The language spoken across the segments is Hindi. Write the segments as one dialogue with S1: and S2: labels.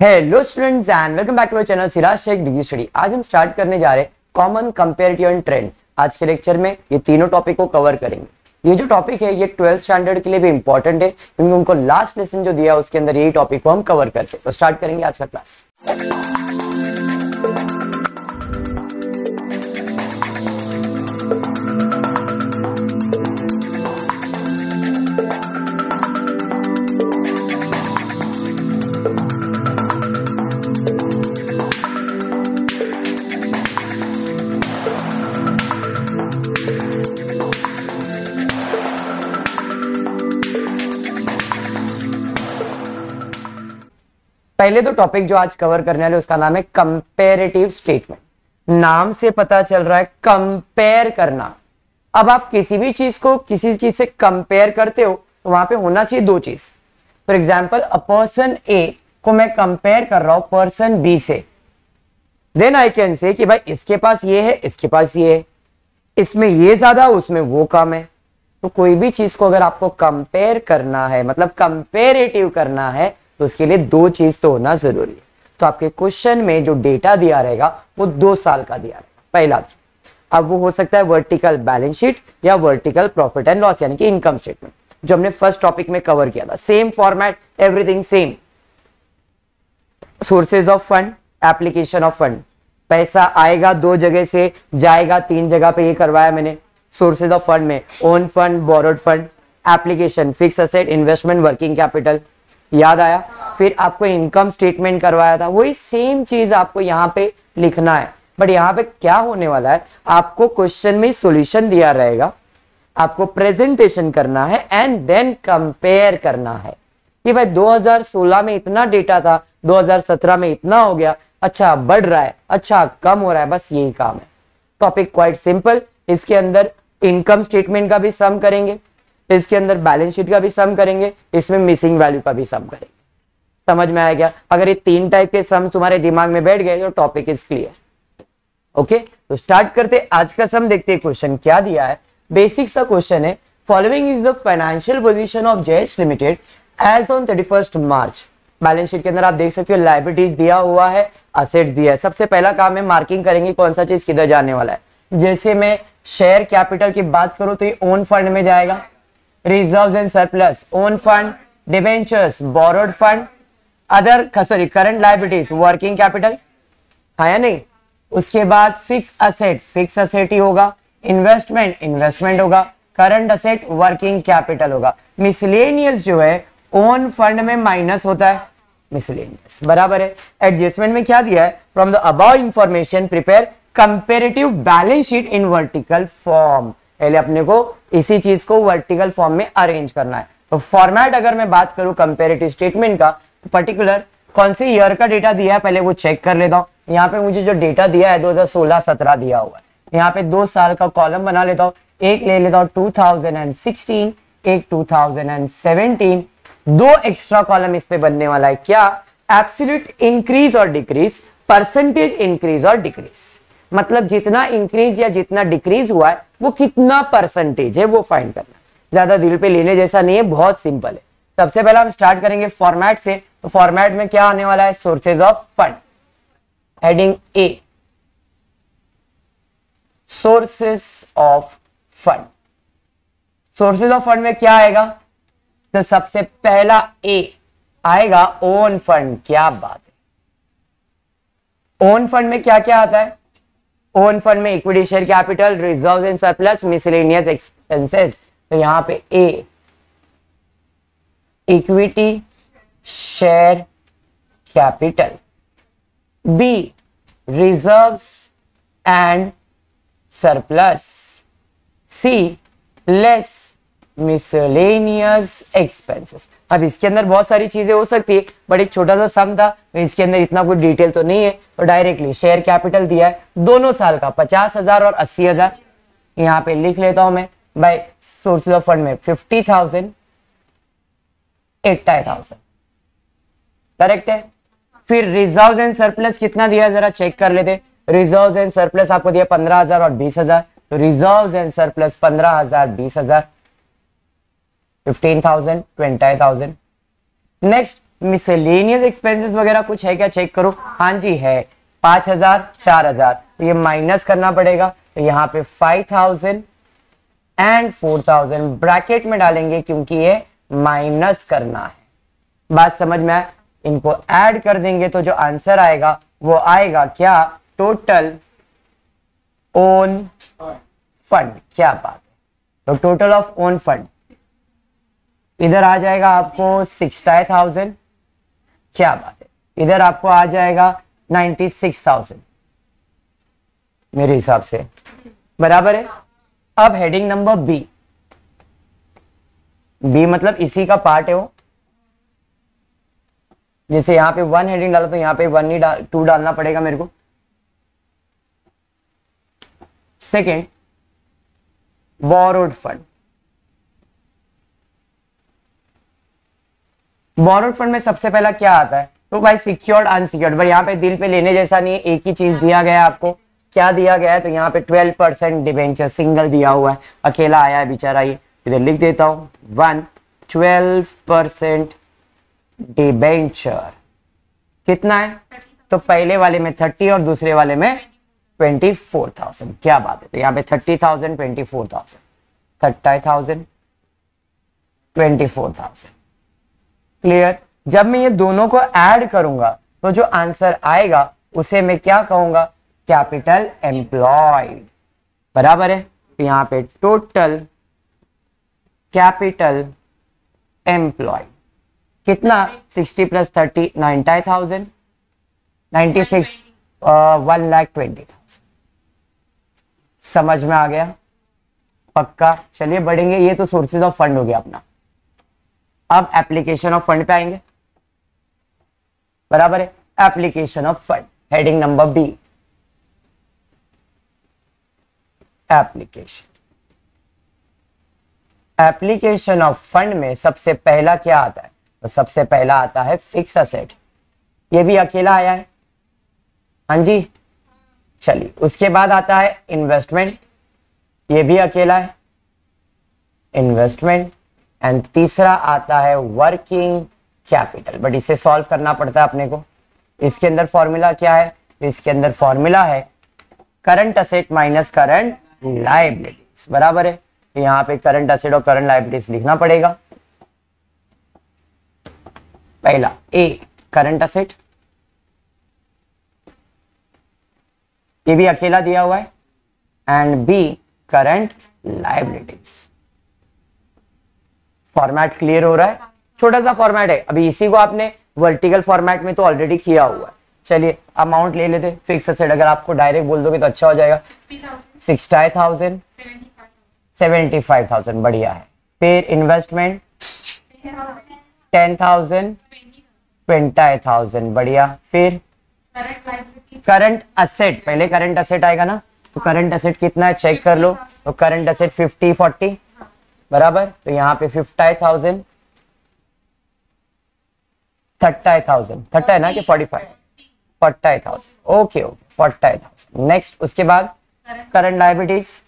S1: Hello students and welcome back to channel Siraj Shaikh degree study आज हम स्टार्ट करने जा रहे हैं कॉमन कंपेरेटिव एंड ट्रेंड आज के लेक्चर में ये तीनों टॉपिक को कवर करेंगे। ये जो टॉपिक है, ये ट्वेल्थ स्टैंडर्ड के लिए भी इंपॉर्टेंट है, क्योंकि उनको लास्ट लेसन जो दिया उसके अंदर यही टॉपिक को हम कवर करते हैं। तो स्टार्ट करेंगे आज का क्लास पहले तो टॉपिक जो आज कवर करने वाले उसका नाम है कंपेरेटिव स्टेटमेंट नाम से पता चल रहा है कंपेयर करना. अब आप किसी भी चीज़ को किसी चीज़ से कंपेयर करते हो तो वहाँ पे होना चाहिए दो चीज़. For example a person A को मैं कंपेयर कर रहा हूँ पर्सन बी से. देन आई कैन से कि भाई इसके पास ये है, इसके पास ये है. इसमें ये ज़्यादा, उसमें वो कम है. तो कोई भी चीज़ को अगर आपको कंपेयर करना है मतलब कंपेरेटिव करना है तो उसके लिए दो चीज़ तो होना ज़रूरी है। तो आपके क्वेश्चन में जो डेटा दिया रहेगा, वो दो साल का दिया रहेगा। पहला अब वो हो सकता है वर्टिकल बैलेंस शीट या वर्टिकल प्रॉफिट एंड लॉस यानी कि इनकम स्टेटमेंट जो हमने फ़र्स्ट टॉपिक में कवर किया था। Same format everything same sources of fund application of fund पैसा आएगा दो जगह से, जाएगा तीन जगह पे, ये करवाया मैंने। सोर्सेज ऑफ़ फंड में own fund borrowed fund application fix asset investment working capital याद आया? फिर आपको इनकम स्टेटमेंट करवाया था। वही सेम चीज़ आपको यहाँ पे लिखना है। बट यहाँ पे क्या होने वाला है? आपको क्वेश्चन में सॉल्यूशन दिया रहेगा। आपको प्रेजेंटेशन करना है एंड देन कंपेयर करना है। कि भाई 2016 में इतना डेटा था 2017 में इतना हो गया। अच्छा बढ़ रहा है। अच्छा कम हो रहा है। बस यही काम है। टॉपिक क्वाइट सिंपल इसके अंदर इनकम स्टेटमेंट का भी सम करेंगे। इसके अंदर बैलेंस शीट का भी सम करेंगे, इसमें मिसिंग वैल्यू का भी सम करेंगे। समझ में आया क्या? अगर ये तीन टाइप के सम तुम्हारे दिमाग में बैठ गए तो टॉपिक इज़ क्लियर ओके तो स्टार्ट करते आज का सम देखते हैं क्वेश्चन क्या दिया है। बेसिक सा क्वेश्चन है। Following is the financial position of JS limited as on thirty first March balance sheet के अंदर आप देख सकते हो लाइबिलिटीज दिया हुआ है असेट दिया है। सबसे पहला काम है मार्किंग करेंगे कौन सा चीज़ किधर जाने वाला है। जैसे मैं शेयर कैपिटल की बात करूँ तो ये ओन फंड में जाएगा। Reserve and surplus own fund debentures borrowed fund other sorry current liabilities working capital है या नहीं? उसके बाद फिक्स असेट फिक्स असेट ही होगा इन्वेस्टमेंट इन्वेस्टमेंट होगा करंट असेट वर्किंग कैपिटल होगा। मिसलेनियस जो है ओन फंड में माइनस होता है। मिसलेनियस बराबर है। एडजस्टमेंट में क्या दिया है? From the above information prepare comparative balance sheet in vertical form पहले अपने को इसी चीज़ को वर्टिकल फॉर्म में अरेंज करना है। तो फॉर्मेट अगर मैं बात करूँ कंपेरेटिव स्टेटमेंट का तो पर्टिकुलर कौन से ईयर का डेटा दिया है, पहले वो चेक कर लेता हूँ। यहाँ पे मुझे जो डेटा दिया है 2016-17 दिया हुआ है। यहाँ पे दो साल का कॉलम बना लेता हूँ। एक ले लेता हूँ 2016 एक 2017 दो एक्स्ट्रा कॉलम इस पे बनने वाला है। क्या? एब्सोल्यूट इंक्रीज और डिक्रीज परसेंटेज इंक्रीज और डिक्रीज मतलब जितना इंक्रीज या जितना डिक्रीज हुआ है वो कितना परसेंटेज है, वो फाइंड करना। ज़्यादा दिल पे लेने जैसा नहीं है, बहुत सिंपल है। सबसे पहले हम स्टार्ट करेंगे फॉर्मेट से तो फॉर्मेट में क्या आने वाला है? Sources of fund heading A sources of fund sources of fund में क्या आएगा? तो सबसे पहला ए आएगा ओन फंड क्या बात है। ओन फंड में क्या क्या आता है? ओन फंड में equity share capital reserve and surplus miscellaneous expenses तो यहाँ पे A equity share capital B reserves and surplus C less miscellaneous expenses अब इसके अंदर बहुत सारी चीज़ें हो सकती है बट एक छोटा सा सम था तो इसके अंदर इतना कोई डिटेल तो नहीं है। तो डायरेक्टली शेयर कैपिटल दिया है, दोनों साल का, पचास हज़ार और अस्सी हज़ार। यहाँ पे लिख लेता हूँ मैं बाय सोर्सेज ऑफ़ फंड में fifty thousand eighty thousand correct है? फिर रिज़र्व एंड सरप्लस कितना दिया जरा चेक कर लेते रिज़र्व एंड सरप्लस आपको दिया पंद्रह हज़ार और बीस हज़ार। तो रिज़र्व एंड सरप्लस पंद्रह हज़ार, बीस हज़ार। Fifteen thousand twenty thousand next miscellaneous expenses वगैरह कुछ है क्या? चेक करो। हाँ जी, है। पाँच हज़ार, चार हज़ार। तो ये माइनस करना पड़ेगा। तो यहाँ पे five thousand and four thousand bracket में डालेंगे क्योंकि ये माइनस करना है। बात समझ में आए इनको ऐड कर देंगे तो जो आंसर आएगा, वो आएगा क्या? टोटल ओन फंड क्या बात है? तो टोटल ऑफ़ ओन फंड इधर आ जाएगा आपको सिक्सटी थाउज़ेंड। क्या बात है। इधर आपको आ जाएगा नाइन्टी सिक्स थाउज़ेंड। मेरे हिसाब से। बराबर है। अब हेडिंग नंबर बी बी मतलब इसी का पार्ट है वो। जैसे यहाँ पे वन हेडिंग डाला तो यहाँ पे वन ही डाल टू डालना पड़ेगा मेरे को। Second borrowed fund borrowed fund में सबसे पहला क्या आता है? तो भाई सिक्योर्ड अनसिक्योर्ड बट यहाँ पे दिल पे लेने जैसा नहीं है, एक ही चीज़ दिया गया है आपको। क्या दिया गया है? तो यहाँ पे ट्वेल्व परसेंट डिवेंचर सिंगल दिया हुआ है। अकेला आया है बेचारा ये। इधर लिख देता हूँ। वन ट्वेल्व परसेंट डिबेंचर कितना है? तो पहले वाले में थर्टी और दूसरे वाले में ट्वेंटी फोर थाउज़ेंड क्या बात है? तो यहाँ पे thirty thousand twenty four thousand thirty thousand twenty four thousand clear जब मैं ये दोनों को ऐड करूँगा तो जो आंसर आएगा, उसे मैं क्या कहूँगा? कैपिटल एम्प्लॉयड बराबर है? तो यहाँ पे टोटल कैपिटल एम्प्लॉय कितना? 60 plus 30 ninety thousand ninety six one lakh twenty thousand समझ में आ गया? पक्का? चलिए, बढ़ेंगे। ये तो सोर्सेज ऑफ़ फंड हो गया अपना। अब एप्लीकेशन ऑफ़ फंड पे आएँगे। बराबर है? Application of fund heading number B application application of fund में सबसे पहला क्या आता है? तो सबसे पहला आता है फिक्स असेट ये भी अकेला आया है। हाँ जी? चलिए, उसके बाद आता है इन्वेस्टमेंट ये भी अकेला है। इन्वेस्टमेंट एंड तीसरा आता है वर्किंग कैपिटल बट इसे सॉल्व करना पड़ता है अपने को। इसके अंदर फॉर्मूला क्या है? इसके अंदर फॉर्मूला है current asset minus current liabilities बराबर है? तो यहाँ पे करंट असेट और करंट लाइबिलिटीज लिखना पड़ेगा। पहला ए करंट असेट ये भी अकेला दिया हुआ है। And B current liabilities format clear हो रहा है। छोटा सा फॉर्मेट है। अभी इसी को आपने वर्टिकल फॉर्मेट में तो ऑलरेडी किया हुआ है। चलिए अमाउंट ले लेते फिक्स असेट अगर आपको डायरेक्ट बोल दोगे तो अच्छा हो जाएगा। Sixty thousand seventy five thousand बढ़िया है। फिर investment ten thousand twenty thousand बढ़िया। फिर करंट असेट पहले करंट असेट आएगा ना तो करंट असेट कितना है? चेक कर लो। तो करंट असेट फिफ्टी फोर्टी बराबर? तो यहाँ पे fifty thousand thirty thousand thirty है ना कि forty five forty thousand okay okay forty thousand next उसके बाद current liabilities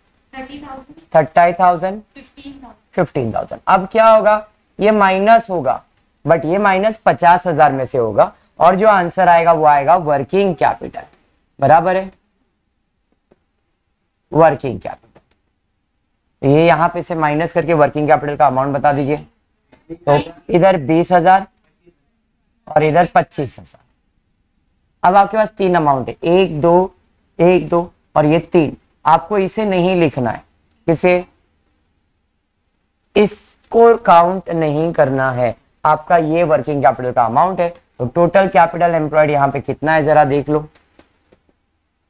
S1: thirty thousand fifteen thousand अब क्या होगा? ये माइनस होगा बट ये माइनस पचास हज़ार में से होगा और जो आंसर आएगा वो आएगा वर्किंग कैपिटल बराबर है? वर्किंग कैपिटल ये यहाँ पे से माइनस करके वर्किंग कैपिटल का अमाउंट बता दीजिए। तो इधर बीस हज़ार और इधर पच्चीस हज़ार। अब आपके पास तीन अमाउंट है। एक, दो एक, दो और ये तीन। आपको इसे नहीं लिखना है। किसे इसको काउंट नहीं करना है। आपका ये वर्किंग कैपिटल का अमाउंट है। तो टोटल कैपिटल एम्प्लॉयड यहाँ पे कितना है? जरा देख लो।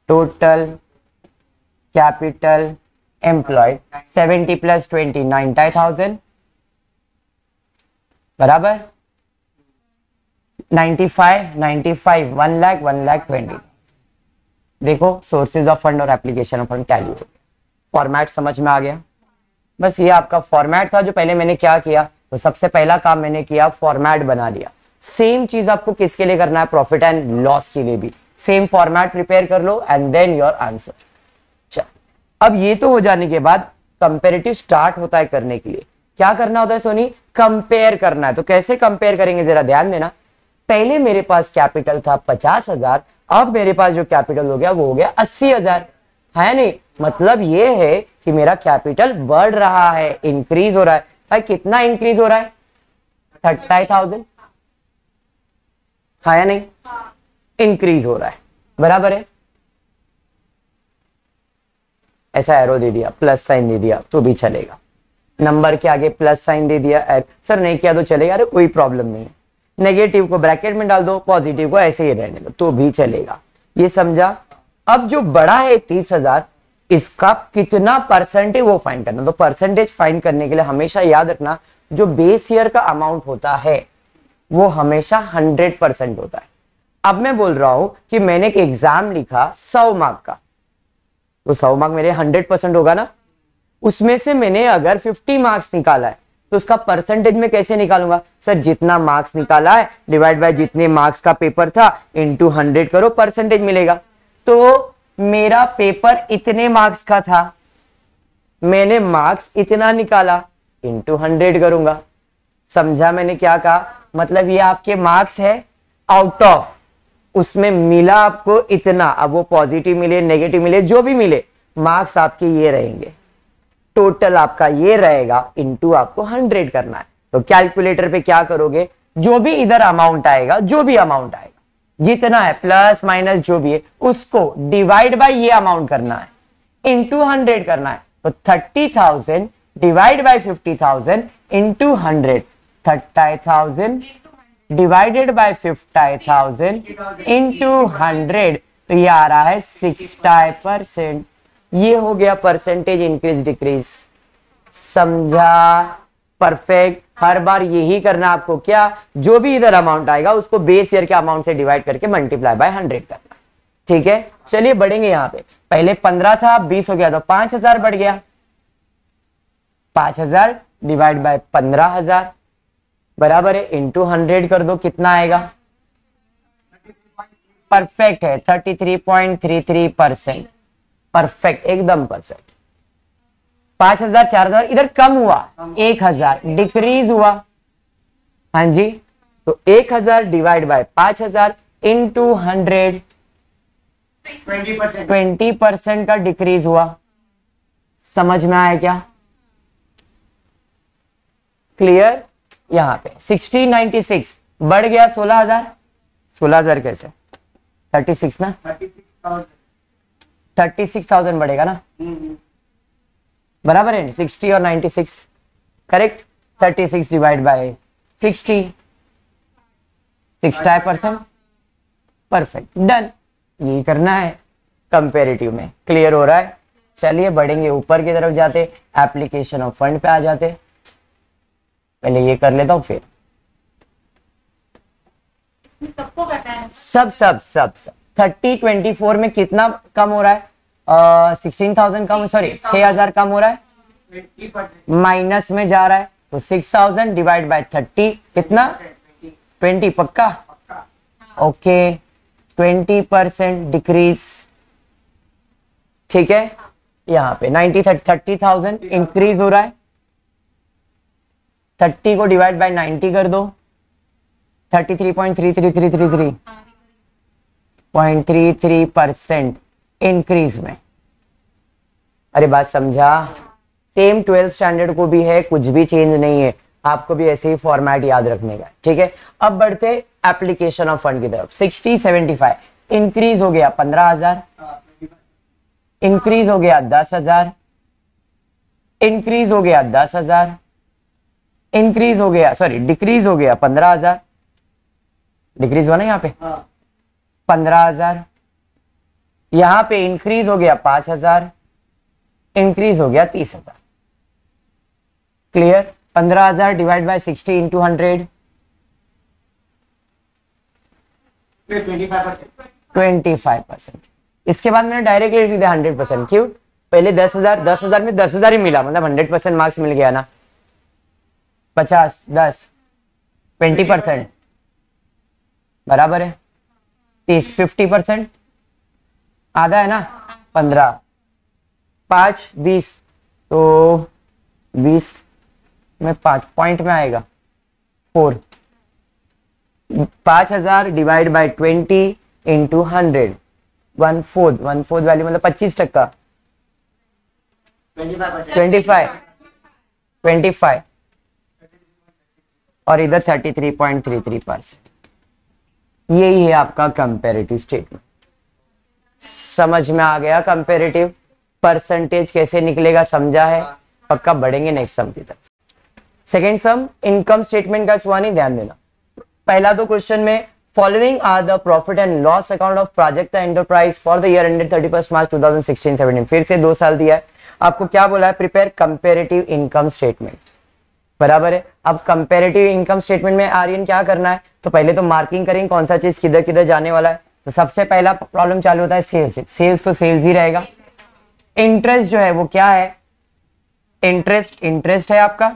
S1: Total capital employed seventy plus twenty ninety thousand बराबर? 95 95 one lakh one lakh twenty देखो सोर्सेज ऑफ़ फंड और application of fund tally format समझ में आ गया? बस ये आपका फॉर्मेट था जो पहले मैंने क्या किया? तो सबसे पहला काम मैंने किया फॉर्मेट बना लिया। सेम चीज़ आपको किसके लिए करना है? प्रॉफिट एंड लॉस के लिए भी। सेम फॉर्मेट प्रिपेयर कर लो एंड देन योर आंसर अब ये तो हो जाने के बाद कंपेरेटिव स्टार्ट होता है करने के लिए। क्या करना होता है सोनी कंपेयर करना है। तो कैसे कंपेयर करेंगे? जरा ध्यान देना। पहले मेरे पास कैपिटल था पचास हज़ार, अब मेरे पास जो कैपिटल हो गया, वो हो गया अस्सी हज़ार। है नहीं? मतलब ये है कि मेरा कैपिटल बढ़ रहा है इंक्रीज हो रहा है। भाई, कितना इंक्रीज हो रहा है? थर्टी थाउज़ेंड हाँ या नहीं? इंक्रीज हो रहा है। बराबर है? ऐसा एरो दे दिया प्लस साइन दे दिया तो भी चलेगा। नंबर के आगे प्लस साइन दे दिया एर... सर नहीं किया तो चलेगा, अरे कोई प्रॉब्लम नहीं है। नेगेटिव को ब्रैकेट में डाल दो पॉजिटिव को ऐसे ही रहने दो तो भी चलेगा। ये समझा? अब जो बड़ा है तीस हज़ार, इसका कितना परसेंटेज वो फाइंड करना? तो परसेंटेज फाइंड करने के लिए हमेशा याद रखना, जो बेस ईयर का अमाउंट होता है, वो हमेशा हंड्रेड परसेंट होता है। अब मैं बोल रहा हूँ कि मैंने एक एग्ज़ाम लिखा, सौ मार्क का। तो सौ मार्क मेरे हंड्रेड परसेंट होगा ना? उसमें से मैंने अगर फिफ्टी मार्क्स निकाला है तो उसका परसेंटेज में कैसे निकालूँगा? सर, जितना मार्क्स निकाला है डिवाइड बाय जितने मार्क्स का पेपर था इंटू हंड्रेड करो परसेंटेज मिलेगा। तो मेरा पेपर इतने मार्क्स का था, मैंने मार्क्स इतना निकाला इंटू हंड्रेड करूँगा। समझा मैंने क्या कहा? मतलब ये आपके मार्क्स है आउट ऑफ़ उसमें मिला आपको इतना, अब वो पॉजिटिव मिले नेगेटिव मिले, जो भी मिले मार्क्स आपके ये रहेंगे। टोटल आपका ये रहेगा इनटू आपको हंड्रेड करना है। तो कैलकुलेटर पे क्या करोगे? जो भी इधर अमाउंट आएगा, जो भी अमाउंट आएगा, जितना है प्लस माइनस जो भी है, उसको डिवाइड बाय ये अमाउंट करना है। इंटू हंड्रेड करना है। तो thirty thousand divide by fifty thousand into hundred thirty thousand divided by fifty thousand into hundred तो ये आ रहा है सिक्सटी परसेंट ये हो गया परसेंटेज इंक्रीज डिक्रीज समझा? परफेक्ट हर बार यही करना आपको क्या? जो भी इधर अमाउंट आएगा, उसको बेस ईयर के अमाउंट से डिवाइड करके मल्टीप्लाई बाय हंड्रेड करना। ठीक है? चलिए बढ़ेंगे यहाँ पे। पहले पंद्रह था, बीस हो गया तो पाँच हज़ार बढ़ गया। पाँच हज़ार डिवाइड बाय पंद्रह हज़ार। बराबर है इंटू हंड्रेड कर दो कितना आएगा? परफेक्ट है thirty three point three three percent perfect एकदम परफेक्ट पाँच हज़ार चार हज़ार इधर कम हुआ एक हज़ार. डिक्रीज हुआ. हाँ जी तो एक हज़ार डिवाइड बाय पाँच हज़ार into hundred twenty percent का डिक्रीज हुआ. समझ में आया क्या? क्लियर यहाँ पे। सिक्सटी नाइनटी सिक्स बढ़ गया सोलह हज़ार। सोलह हज़ार कैसे? थर्टी सिक्स ना? थर्टी सिक्स थाउज़ेंड बढ़ेगा ना? बराबर है? सिक्सटी और ninety six correct thirty six divide by sixty sixty percent perfect done यही करना है कंपेरेटिव में। क्लियर हो रहा है? चलिए, बढ़ेंगे ऊपर की तरफ़ जाते। एप्लीकेशन ऑफ़ फंड पे आ जाते। पहले ये कर लेता हूँ फिर। सबको करना है। सब सब सब सब। थर्टी ट्वेंटी फोर में कितना कम हो रहा है? सिक्सटीन थाउज़ेंड कम सॉरी छह हज़ार कम हो रहा है। माइनस में जा रहा है तो six thousand divide by thirty कितना? ट्वेंटी पक्का? Okay twenty percent decrease. ठीक है? यहाँ पे नाइनटी थर्टी थाउज़ेंड इंक्रीज हो रहा है। थर्टी को डिवाइड बाय नाइनटी कर दो। Thirty three point three three three three three point three three percent increase में। अरे बात समझा? सेम ट्वेल्थ स्टैंडर्ड को भी है, कुछ भी चेंज नहीं है। आपको भी ऐसे ही फॉर्मेट याद रखने का ठीक है? अब बढ़ते एप्लीकेशन ऑफ़ फंड की तरफ़। सिक्सटी सेवेंटी फाइव इंक्रीज हो गया पंद्रह हज़ार। इंक्रीज हो गया दस हज़ार। इंक्रीज हो गया दस हज़ार। इंक्रीज हो गया सॉरी डिक्रीज हो गया पंद्रह हज़ार। डिक्रीज हुआ ना यहाँ पे? हाँ। पंद्रह हज़ार। यहाँ पे इंक्रीज हो गया पाँच हज़ार। इंक्रीज हो गया तीस हज़ार। क्लियर पंद्रह हज़ार divide by sixty into hundred twenty five percent इसके बाद मैंने डायरेक्टली लिख दिया हंड्रेड परसेंट क्यों? पहले दस हज़ार दस हज़ार में दस हज़ार ही मिला मतलब हंड्रेड परसेंट मार्क्स मिल गया ना। पचास दस ट्वेंटी परसेंट बराबर है। तीस फिफ्टी परसेंट आधा है ना? पंद्रह। पाँच बीस। तो बीस में पाँच पॉइंट में आएगा। फोर। पाँच हज़ार divide by twenty into hundred. One fourth. One fourth value मतलब पच्चीस टक्का। Twenty five. Twenty five. और इधर thirty three point three three percent यही है आपका कंपेरेटिव स्टेटमेंट समझ में आ गया कंपेरेटिव परसेंटेज कैसे निकलेगा, समझा है? पक्का बढ़ेंगे नेक्स्ट सम की तरफ़। सेकेंड सम इनकम स्टेटमेंट का सुहानी, ध्यान देना। पहला तो क्वेश्चन में following are the profit and loss account of project enterprise for the year ended 31 March 2016 17 फिर से दो साल दिया है। आपको क्या बोला है? प्रिपेयर कंपेरेटिव इनकम स्टेटमेंट बराबर है। अब कंपेरेटिव इनकम स्टेटमेंट में आर्यन क्या करना है? तो पहले तो मार्किंग करेंगे कौन सा चीज़ किधर किधर जाने वाला है। तो सबसे पहला प्रॉब्लम चालू होता है सेल्स सेल्स तो सेल्स ही रहेगा। इंटरेस्ट जो है वो क्या है? इंटरेस्ट इंटरेस्ट है आपका।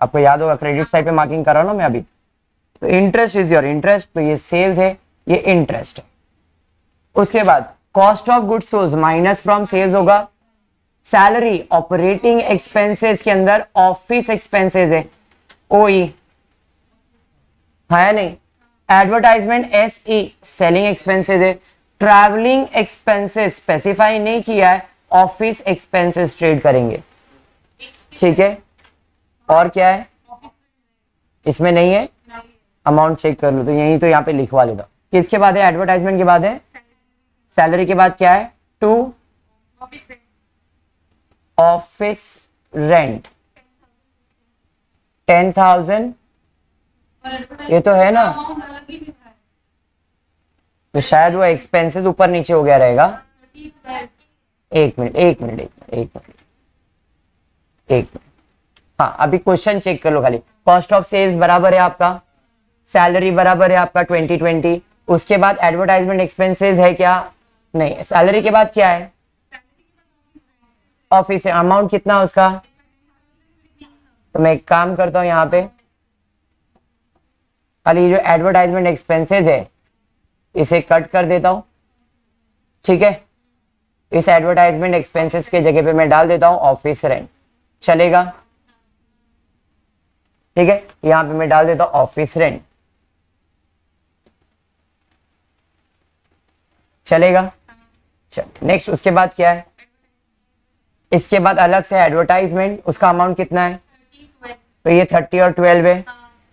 S1: आपको याद होगा क्रेडिट साइड पे मार्किंग कर ना मैं अभी। तो इंटरेस्ट इज़ योर इंटरेस्ट तो ये सेल्स है, ये इंटरेस्ट उसके बाद cost of good solds minus from sales होगा। सैलरी ऑपरेटिंग एक्सपेंसेस के अंदर ऑफ़िस एक्सपेंसेस है। ओ ई है नहीं? Advertisement S E selling expenses है। ट्रैवलिंग एक्सपेंसेस स्पेसिफाई नहीं किया है ऑफ़िस एक्सपेंसेस ट्रेड करेंगे। ठीक है? और क्या है? इसमें नहीं है? अमाउंट चेक कर लो तो यही तो यहाँ पे लिखवा लेता किसके बाद है? एडवर्टाइजमेंट के बाद है? सैलरी के बाद क्या है? Two office rent ten thousand ये तो है ना? तो शायद वो एक्सपेंसेस ऊपर नीचे हो गया रहेगा। एक मिनट एक मिनट एक मिनट एक मिनट। एक मिनट। हाँ अभी क्वेश्चन चेक कर लो खाली। कॉस्ट ऑफ़ सेल्स बराबर है आपका। सैलरी बराबर है आपका 2020 उसके बाद एडवर्टाइजमेंट एक्सपेंसेस है क्या? नहीं सैलरी के बाद क्या है? ऑफ़िस अमाउंट कितना उसका? तो मैं एक काम करता हूँ यहाँ पे। खाली जो एडवर्टाइजमेंट एक्सपेंसेस है, इसे कट कर देता हूँ। ठीक है? इस एडवर्टाइजमेंट एक्सपेंसेस के जगह पे मैं डाल देता हूँ ऑफ़िस रेंट चलेगा? ठीक है? यहाँ पे मैं डाल देता हूँ ऑफ़िस रेंट चलेगा? चल नेक्स्ट उसके बाद क्या है? इसके बाद अलग से एडवर्टाइजमेंट उसका अमाउंट कितना है? तो ये थर्टी और ट्वेल्व है।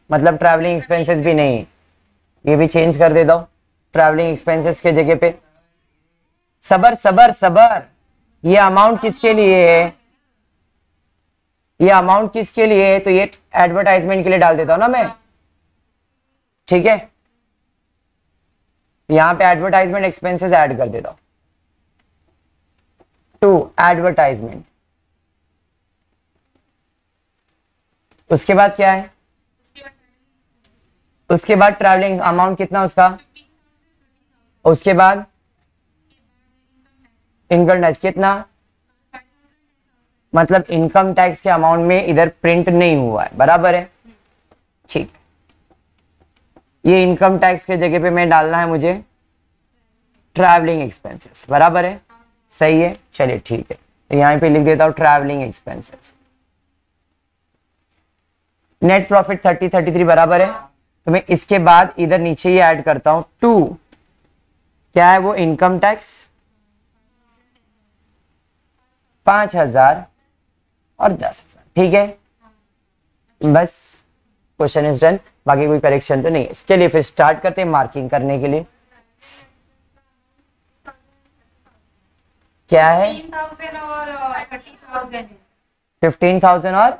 S1: मतलब ट्रैवलिंग एक्सपेंसेस भी नहीं है। ये भी चेंज कर देता हूँ ट्रैवलिंग एक्सपेंसेस के जगह पे। सबर सबर सबर। ये अमाउंट किसके लिए है? ये अमाउंट किसके लिए है? तो ये एडवर्टाइजमेंट के लिए डाल देता हूँ ना मैं। ठीक है? यहाँ पे एडवर्टाइजमेंट एक्सपेंसेस ऐड कर देता हूँ। टू एडवर्टाइजमेंट उसके बाद क्या है? उसके बाद ट्रैवलिंग अमाउंट कितना उसका? उसके बाद इनकम टैक्स कितना? मतलब इनकम टैक्स के अमाउंट में इधर प्रिंट नहीं हुआ है, बराबर है? ठीक। ये इनकम टैक्स के जगह पे मैं डालना है मुझे ट्रैवलिंग एक्सपेंसेस बराबर है? सही है? चलिए ठीक है। तो यहाँ पे लिख देता हूँ travelling expenses net profit thirty thirty three बराबर है। तो मैं इसके बाद इधर नीचे ही ऐड करता हूँ टू क्या है वो? इनकम टैक्स पाँच हज़ार और दस हज़ार। ठीक है? बस। क्वेश्चन इज़ डन बाकी कोई करेक्शन तो नहीं है। चलिए फिर स्टार्ट करते हैं मार्किंग करने के लिए। क्या है? फिफ्टीन थाउज़ेंड और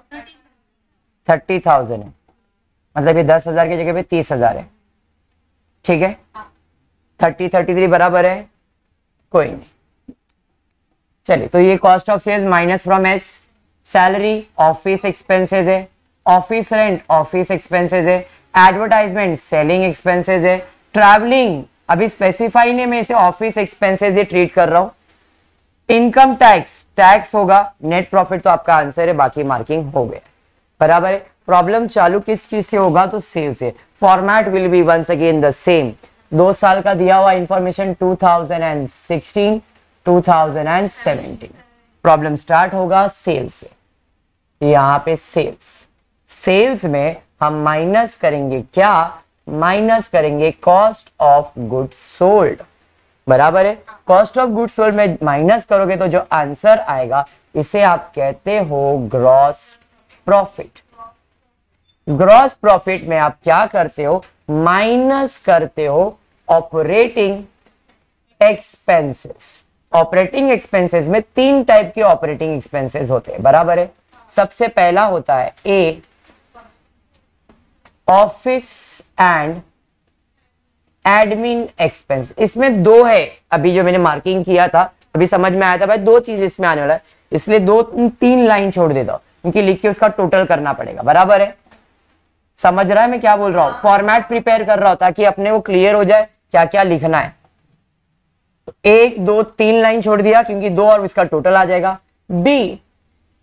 S1: थर्टी थाउज़ेंड है। मतलब ये दस हज़ार की जगह पे तीस हज़ार है। ठीक है? थर्टी थर्टी थ्री बराबर है। कोई नहीं। चलिए तो ये cost of sales minus from S salary office expenses है। ऑफ़िस रेंट ऑफ़िस एक्सपेंसेस है। एडवर्टाइजमेंट सेलिंग एक्सपेंसेस है। ट्रैवलिंग अभी स्पेसिफाई नहीं मैं इसे ऑफ़िस एक्सपेंसेस ही ट्रीट कर रहा हूँ। इनकम टैक्स टैक्स होगा, नेट प्रॉफिट तो आपका आंसर है, बाकी मार्किंग हो गया। बराबर है। प्रॉब्लम चालू किस चीज़ से होगा? तो सेल से। Format will be once again the same. दो साल का दिया हुआ इंफॉर्मेशन 2016 2017 प्रॉब्लम स्टार्ट होगा सेल्स से। यहाँ पे सेल्स। सेल्स में हम माइनस करेंगे क्या? माइनस करेंगे कॉस्ट ऑफ़ गुड सोल्ड। बराबर है? कॉस्ट ऑफ़ गुड सोल्ड में माइनस करोगे तो जो आंसर आएगा, इसे आप कहते हो ग्रॉस प्रॉफिट ग्रॉस प्रॉफिट में आप क्या करते हो? माइनस करते हो ऑपरेटिंग एक्सपेंसेस ऑपरेटिंग एक्सपेंसेस में तीन टाइप के ऑपरेटिंग एक्सपेंसेस होते हैं, बराबर है? सबसे पहला होता है A office and admin expense. इसमें दो है, अभी जो मैंने मार्किंग किया था, अभी समझ में आया था, भाई दो चीज़ इसमें आने वाला है। इसलिए दो, तीन लाइन छोड़ देता हूँ क्योंकि लिख के उसका टोटल करना पड़ेगा, बराबर है? समझ रहा है मैं क्या बोल रहा हूँ? फॉर्मेट प्रिपेयर कर रहा हूँ, ताकि अपने को क्लियर हो जाए क्या क्या लिखना है। तो एक, दो, तीन लाइन छोड़ दिया, क्योंकि दो और इसका टोटल आ जाएगा। बी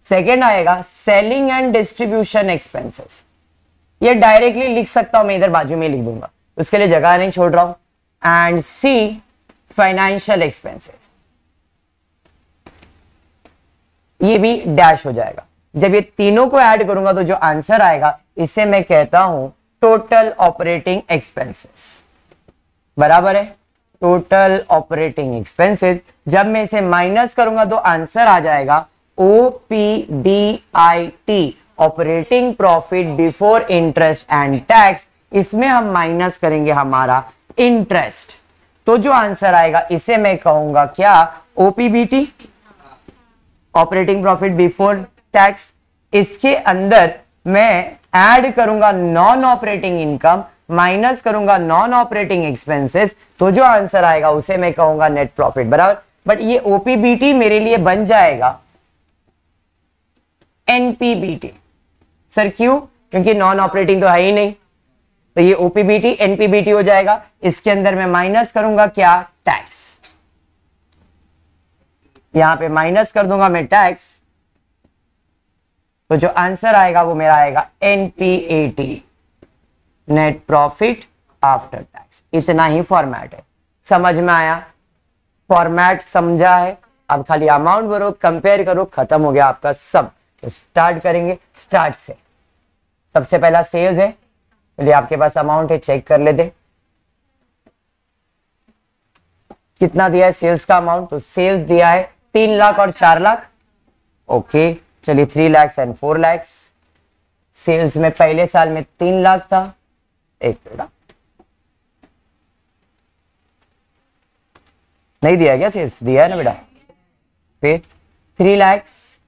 S1: सेकेंड आएगा सेलिंग एंड डिस्ट्रीब्यूशन एक्सपेंसेस ये डायरेक्टली लिख सकता हूँ मैं, इधर बाजू में लिख दूँगा। उसके लिए जगह नहीं छोड़ रहा हूँ। एंड सी फाइनेंशियल एक्सपेंसेस ये भी डैश हो जाएगा। जब ये तीनों को ऐड करूँगा तो जो आंसर आएगा इसे मैं कहता हूँ टोटल ऑपरेटिंग एक्सपेंसेस बराबर है? टोटल ऑपरेटिंग एक्सपेंसेस जब मैं इसे माइनस करूँगा तो आंसर आ जाएगा O P D I T operating profit before interest and tax इसमें हम माइनस करेंगे हमारा इंटरेस्ट तो जो आंसर आएगा, इसे मैं कहूँगा क्या? OPBT operating profit before tax इसके अंदर मैं ऐड करूँगा नॉन ऑपरेटिंग इनकम माइनस करूँगा नॉन ऑपरेटिंग एक्सपेंसेस तो जो आंसर आएगा, उसे मैं कहूँगा नेट प्रॉफिट बराबर? बट ये ओपीबीटी मेरे लिए बन जाएगा. एनपीबीटी सर क्यों? क्योंकि नॉन ऑपरेटिंग तो है ही नहीं. तो ये ओपीबीटी एनपीबीटी हो जाएगा। इसके अंदर मैं माइनस करूँगा क्या? टैक्स यहाँ पे माइनस कर दूँगा मैं टैक्स तो जो आंसर आएगा वो मेरा आएगा NPAT net profit after tax इतना ही फॉर्मेट है। समझ में आया? फॉर्मेट समझा है। अब खाली अमाउंट भरो कंपेयर करो, खत्म हो गया आपका सब तो स्टार्ट करेंगे। स्टार्ट से सबसे पहला सेल्स है। चलिए आपके पास अमाउंट है चेक कर लेते कितना दिया है सेल्स का अमाउंट तो सेल्स दिया है तीन लाख और चार लाख। ओके चलिए three lakhs and four lakhs sales में पहले साल में तीन लाख था। एक मिनट नहीं दिया क्या सेल्स दिया है ना बेटा? फिर थ्री लैक्स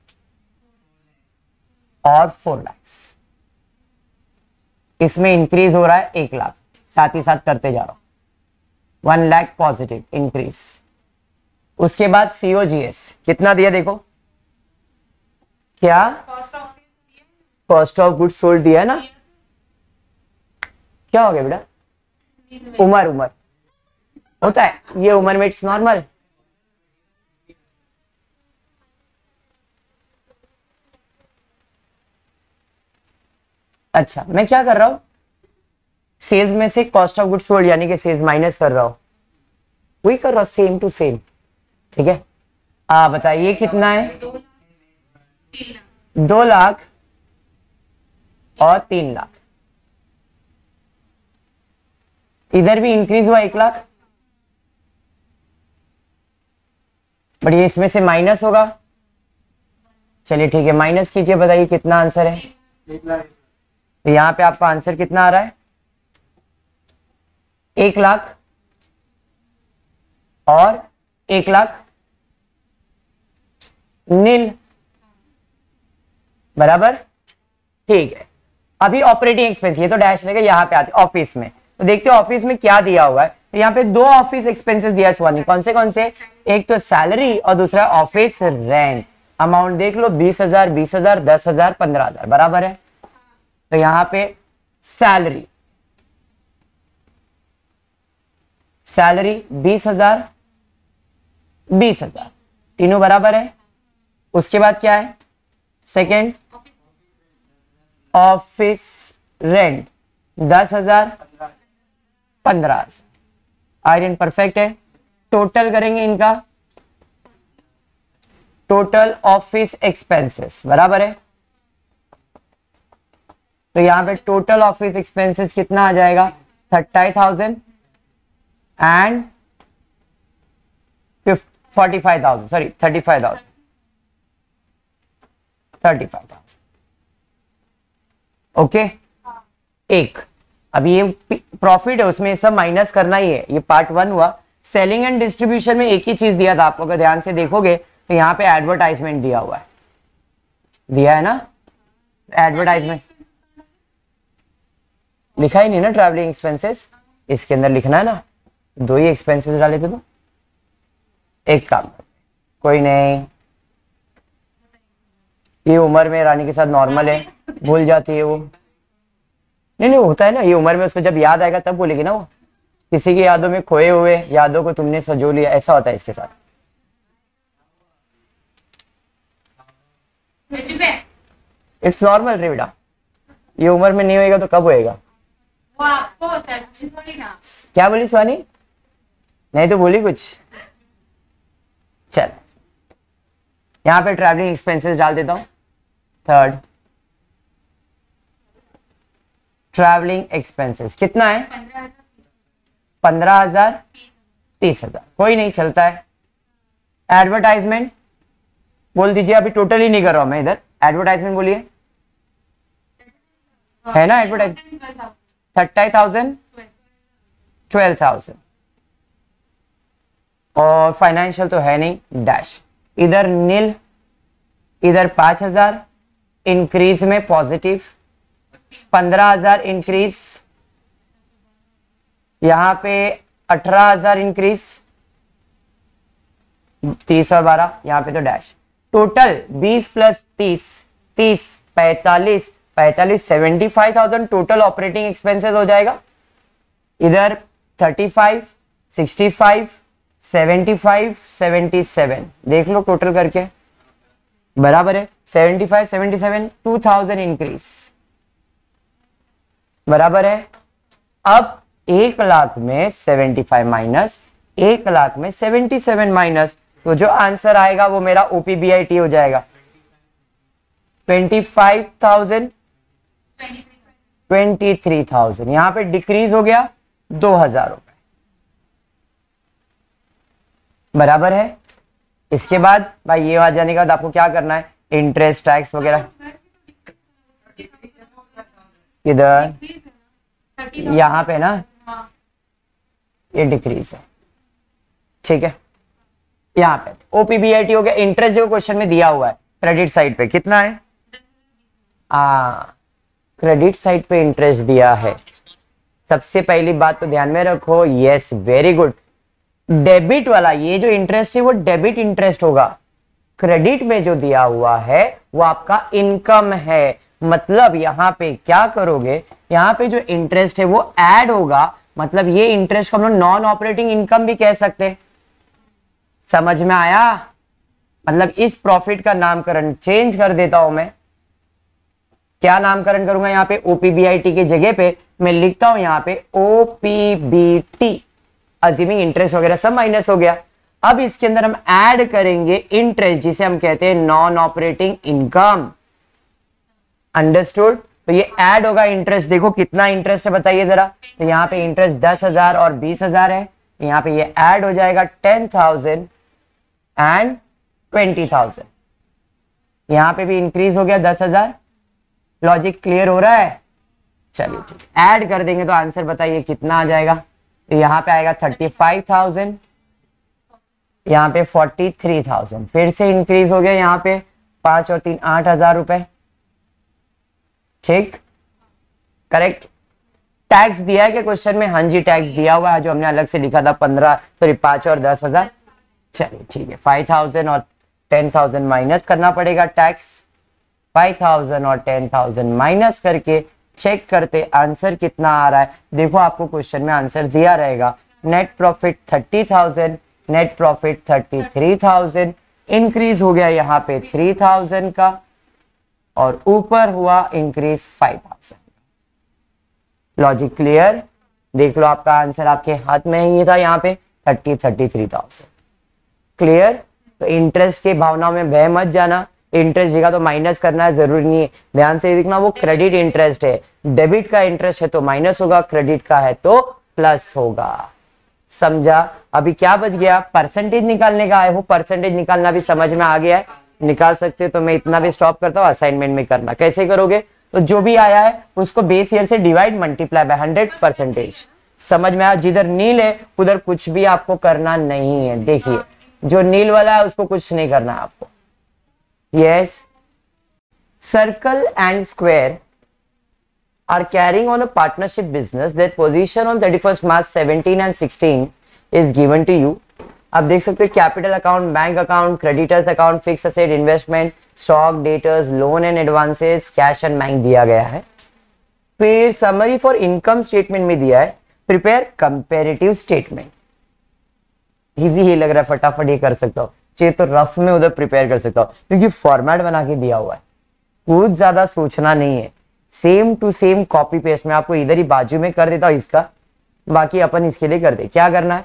S1: और फोर लैक्स इसमें इंक्रीज हो रहा है एक लाख। साथ ही साथ करते जा रहा हूँ। वन लैख पॉजिटिव इंक्रीज उसके बाद सीओजीएस कितना दिया देखो? क्या? कॉस्ट ऑफ़ गुड सोल्ड दिया। है ना? क्या हो गया बेटा? उमर उमर। होता है। ये उमर में इट्स नॉर्मल अच्छा मैं क्या कर रहा हूँ? सेल्स में से कॉस्ट ऑफ़ गुड सोल्ड यानी कि सेल्स माइनस कर रहा हूँ। वही कर रहा हूँ सेम टू सेम ठीक है? आ बताइए कितना है? दो लाख और तीन लाख। इधर भी इंक्रीज हुआ एक लाख। बट ये इसमें से माइनस होगा। चलिए ठीक है माइनस कीजिए, बताइए कितना आंसर है? तो यहाँ पे आपका आंसर कितना आ रहा है? एक लाख और एक लाख नील। बराबर? ठीक है। अभी ऑपरेटिंग एक्सपेंस ये तो डैश रहेगा यहाँ पे आते ऑफ़िस में। तो देखते हो ऑफ़िस में क्या दिया हुआ है। तो यहाँ पे दो ऑफ़िस एक्सपेंसेस दिया स्वानी कौन से कौन से? एक तो सैलरी और दूसरा ऑफ़िस रेंट अमाउंट देख लो, बीस हज़ार बीस हज़ार, दस हज़ार, पंद्रह हज़ार। बराबर है? तो यहाँ पे सैलरी सैलरी बीस हज़ार बीस हज़ार। तीनों बराबर है। उसके बाद क्या है? सेकेंड ऑफ़िस रेंट दस हज़ार, पंद्रह हज़ार। आयरन परफेक्ट है। टोटल करेंगे इनका। टोटल ऑफ़िस एक्सपेंसेस बराबर है। तो यहाँ पे टोटल ऑफ़िस एक्सपेंसेस कितना आ जाएगा? Thirty thousand and forty five thousand sorry thirty five thousand thirty five thousand okay एक, अब ये प्रॉफिट है, उसमें सब माइनस करना ही है। ये पार्ट वन हुआ। सेलिंग एंड डिस्ट्रीब्यूशन में एक ही चीज़ दिया था, आप लोग ध्यान से देखोगे तो यहाँ पे एडवर्टाइजमेंट दिया हुआ है। दिया है ना? एडवर्टाइजमेंट लिखा ही नहीं ना ट्रैवलिंग एक्सपेंसेस इसके अंदर लिखना है ना। दो ही एक्सपेंसेस डाले थे तो एक काम कोई नहीं। ये उम्र में रानी के साथ नॉर्मल है। भूल जाती है वो। नहीं नहीं होता है ना। ये उम्र में उसको जब याद आएगा तब बोलेगी ना वो। किसी की यादों में खोए हुए यादों को तुमने सजो लिया। ऐसा होता है इसके साथ। इट्स नॉर्मल रे बेटा। ये उम्र में नहीं होएगा तो कब होएगा?
S2: वो आपको होता है थोड़ी ना।
S1: क्या बोली स्वानी? नहीं तो बोली कुछ। चल। यहाँ पे ट्रैवलिंग एक्सपेंसेस डाल देता हूँ। थर्ड ट्रैवलिंग एक्सपेंसेस कितना है?
S2: पंद्रह हज़ार।
S1: तीस हज़ार। कोई नहीं, चलता है। एडवर्टाइजमेंट बोल दीजिए, अभी टोटल ही नहीं कर रहा हूँ मैं इधर। एडवर्टाइजमेंट बोलिए। है ना advertise thirty thousand? Twelve thousand. और फाइनेंशियल तो है नहीं डैश इधर नील इधर पाँच हज़ार इंक्रीज में पॉजिटिव पंद्रह हज़ार इंक्रीज यहाँ पे अठारह हज़ार इंक्रीज तीस और बारह, यहाँ पे तो डैश टोटल बीस प्लस तीस तीस, पैतालीस पैतालीस seventy five thousand total operating expenses हो जाएगा। इधर thirty five sixty five seventy five seventy seven देख लो टोटल करके। बराबर है seventy five seventy seven two thousand increase बराबर है, अब एक लाख में सेवेंटी फाइव माइनस एक लाख में सेवेंटी सेवन माइनस तो जो आंसर आएगा वो मेरा ओपीबीआईटी हो जाएगा। Twenty five thousand twenty three thousand यहाँ पर डिक्रीज हो गया दो हज़ार रुपए। बराबर है? इसके बाद, भाई, ये आ जाने के बाद आपको क्या करना है? इंटरेस्ट टैक्स वगैरह। इधर यहाँ पे ना? ये डिक्रीज है। ठीक है? यहाँ पे। ओपीबीआईटी हो गया। इंटरेस्ट जो क्वेश्चन में दिया हुआ है। क्रेडिट साइड पे कितना है? आ क्रेडिट साइड पे इंटरेस्ट दिया है। सबसे पहली बात तो ध्यान में रखो यस वेरी गुड डेबिट वाला, ये जो इंटरेस्ट है, वो डेबिट इंटरेस्ट होगा। क्रेडिट में जो दिया हुआ है, वो आपका इनकम है। मतलब यहाँ पे क्या करोगे? यहाँ पे जो इंटरेस्ट है, वो ऐड होगा। मतलब ये इंटरेस्ट को हम लोग नॉन ऑपरेटिंग इनकम भी कह सकते समझ में आया? मतलब इस प्रॉफिट का नामकरण चेंज कर देता हूँ मैं। क्या नामकरण करूँगा यहाँ पे? ओपीबीआईटी के जगह पे मैं लिखता हूँ यहाँ पे ओपीबीटी अज्यूमिंग इंटरेस्ट वगैरह सब माइनस हो गया। अब इसके अंदर हम ऐड करेंगे इंटरेस्ट जिसे हम कहते हैं नॉन ऑपरेटिंग इनकम अंडरस्टूड तो ये ऐड होगा इंटरेस्ट देखो कितना इंटरेस्ट है, बताइए जरा। तो यहाँ पे इंटरेस्ट दस हज़ार और बीस हज़ार है। यहाँ पे ये ऐड हो जाएगा ten thousand and twenty thousand यहाँ पे भी इंक्रीज हो गया दस हज़ार। लॉजिक क्लियर हो रहा है? चलिए ठीक ऐड कर देंगे तो आंसर बताइए कितना आ जाएगा। तो यहाँ पे आएगा थर्टी फाइव थाउज़ेंड यहाँ पे फोर्टी थ्री थाउज़ेंड फिर से इंक्रीज हो गया यहाँ पे पाँच और तीन, आठ हज़ार रुपए। ठीक? करेक्ट टैक्स दिया है क्या क्वेश्चन में? हाँ जी टैक्स दिया हुआ है, जो हमने अलग से लिखा था, पंद्रह सॉरी पाँच और दस हज़ार। चलिए ठीक है फाइव थाउज़ेंड और टेन थाउज़ेंड माइनस करना पड़ेगा टैक्स फाइव थाउज़ेंड और टेन थाउज़ेंड माइनस करके चेक करते आंसर कितना आ रहा है। देखो आपको क्वेश्चन में आंसर दिया रहेगा। Net profit thirty thousand net profit thirty three thousand increase हो गया यहाँ पे थ्री थाउज़ेंड का और ऊपर हुआ increase five thousand logic clear देख लो आपका आंसर आपके हाथ में ही था यहाँ पे thirty thirty three thousand clear तो इंटरेस्ट के भावनाओं में बह मत जाना। इंटरेस्ट देगा तो माइनस करना ज़रूरी नहीं है। ध्यान से देखना, वो क्रेडिट इंटरेस्ट है। डेबिट का इंटरेस्ट है तो माइनस होगा क्रेडिट का है तो प्लस होगा। समझा? अभी क्या बच गया? परसेंटेज निकालने का है वो परसेंटेज निकालना भी समझ में आ गया है। निकाल सकते हो तो मैं इतना भी स्टॉप करता हूँ असाइनमेंट में करना। कैसे करोगे? तो जो भी आया है, उसको बेस ईयर से divide multiply by hundred percentage समझ में आया? जिधर नील है, उधर कुछ भी आपको करना नहीं है। देखिए, जो नील वाला है, उसको कुछ नहीं करना है आपको। Yes circle and square are carrying on a partnership business. Their position on 31st March 17 and 16 is given to you. आप देख सकते हो capital account bank account creditors account fix asset investment stock debtors loan and advances cash and bank दिया गया है। फिर समरी फॉर इनकम स्टेटमेंट में दिया है। प्रिपेयर कंपेरेटिव स्टेटमेंट इजी ही लग रहा है, फटाफट ये कर सकता हो। चाहिए तो रफ में उधर प्रिपेयर कर सकता हो। क्योंकि फॉर्मेट बना के दिया हुआ है। कुछ ज़्यादा सोचना नहीं है। Same to same copy paste में आपको इधर ही बाजू में कर देता हूँ इसका। बाकी अपन इसके लिए कर दे। क्या करना है?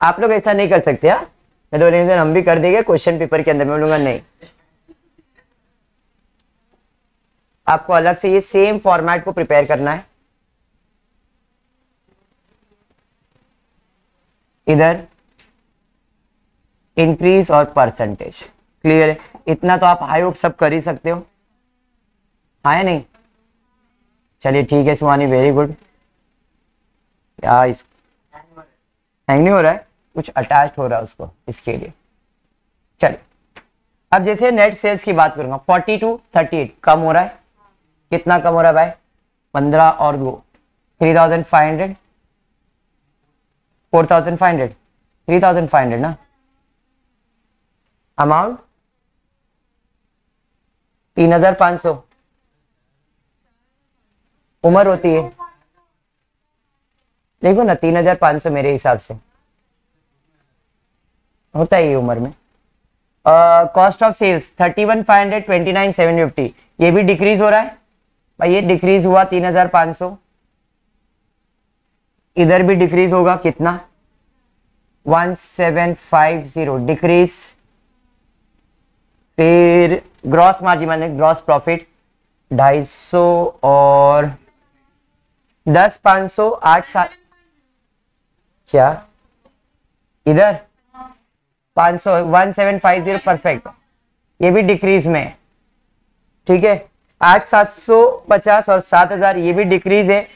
S1: आप लोग ऐसा नहीं कर सकते, हा? मैं तो हम भी कर देंगे क्वेश्चन पेपर के अंदर मैं बोलूँगा नहीं। आपको अलग से ये सेम फॉर्मेट को प्रिपेयर करना है। इधर इंक्रीज और परसेंटेज क्लियर है? इतना तो आप आई होप सब कर ही सकते हो। आया नहीं? चलिए ठीक है, सुहानी वेरी गुड या, इस हैंग नहीं हो रहा है? कुछ अटैच हो रहा है उसको, इसके लिए। चलिए। अब जैसे नेट सेल्स की बात करूँगा 40 टू 38 कम हो रहा है। कितना कम हो रहा है भाई? 15 और दो। 3500 4500 3500 ना? अमाउंट तीन हज़ार पाँच सौ। उम्र होती है। देखो ना, तीन हज़ार पाँच सौ मेरे हिसाब से। होता है ये उम्र में। Cost of sales thirty one five hundred, twenty nine seven fifty. ये भी डिक्रीज हो रहा है। भाई, ये डिक्रीज हुआ तीन हज़ार पाँच सौ। इधर भी डिक्रीज होगा कितना? One seven five zero decrease फिर ग्रॉस मार्जिन माने ग्रॉस प्रॉफिट ढाई सौ और दस पाँच सौ, आठ सात क्या? इधर पाँच सौ one seven five zero perfect ये भी डिक्रीज में। ठीक है? आठ सात सौ पचास और सात हज़ार, ये भी डिक्रीज है।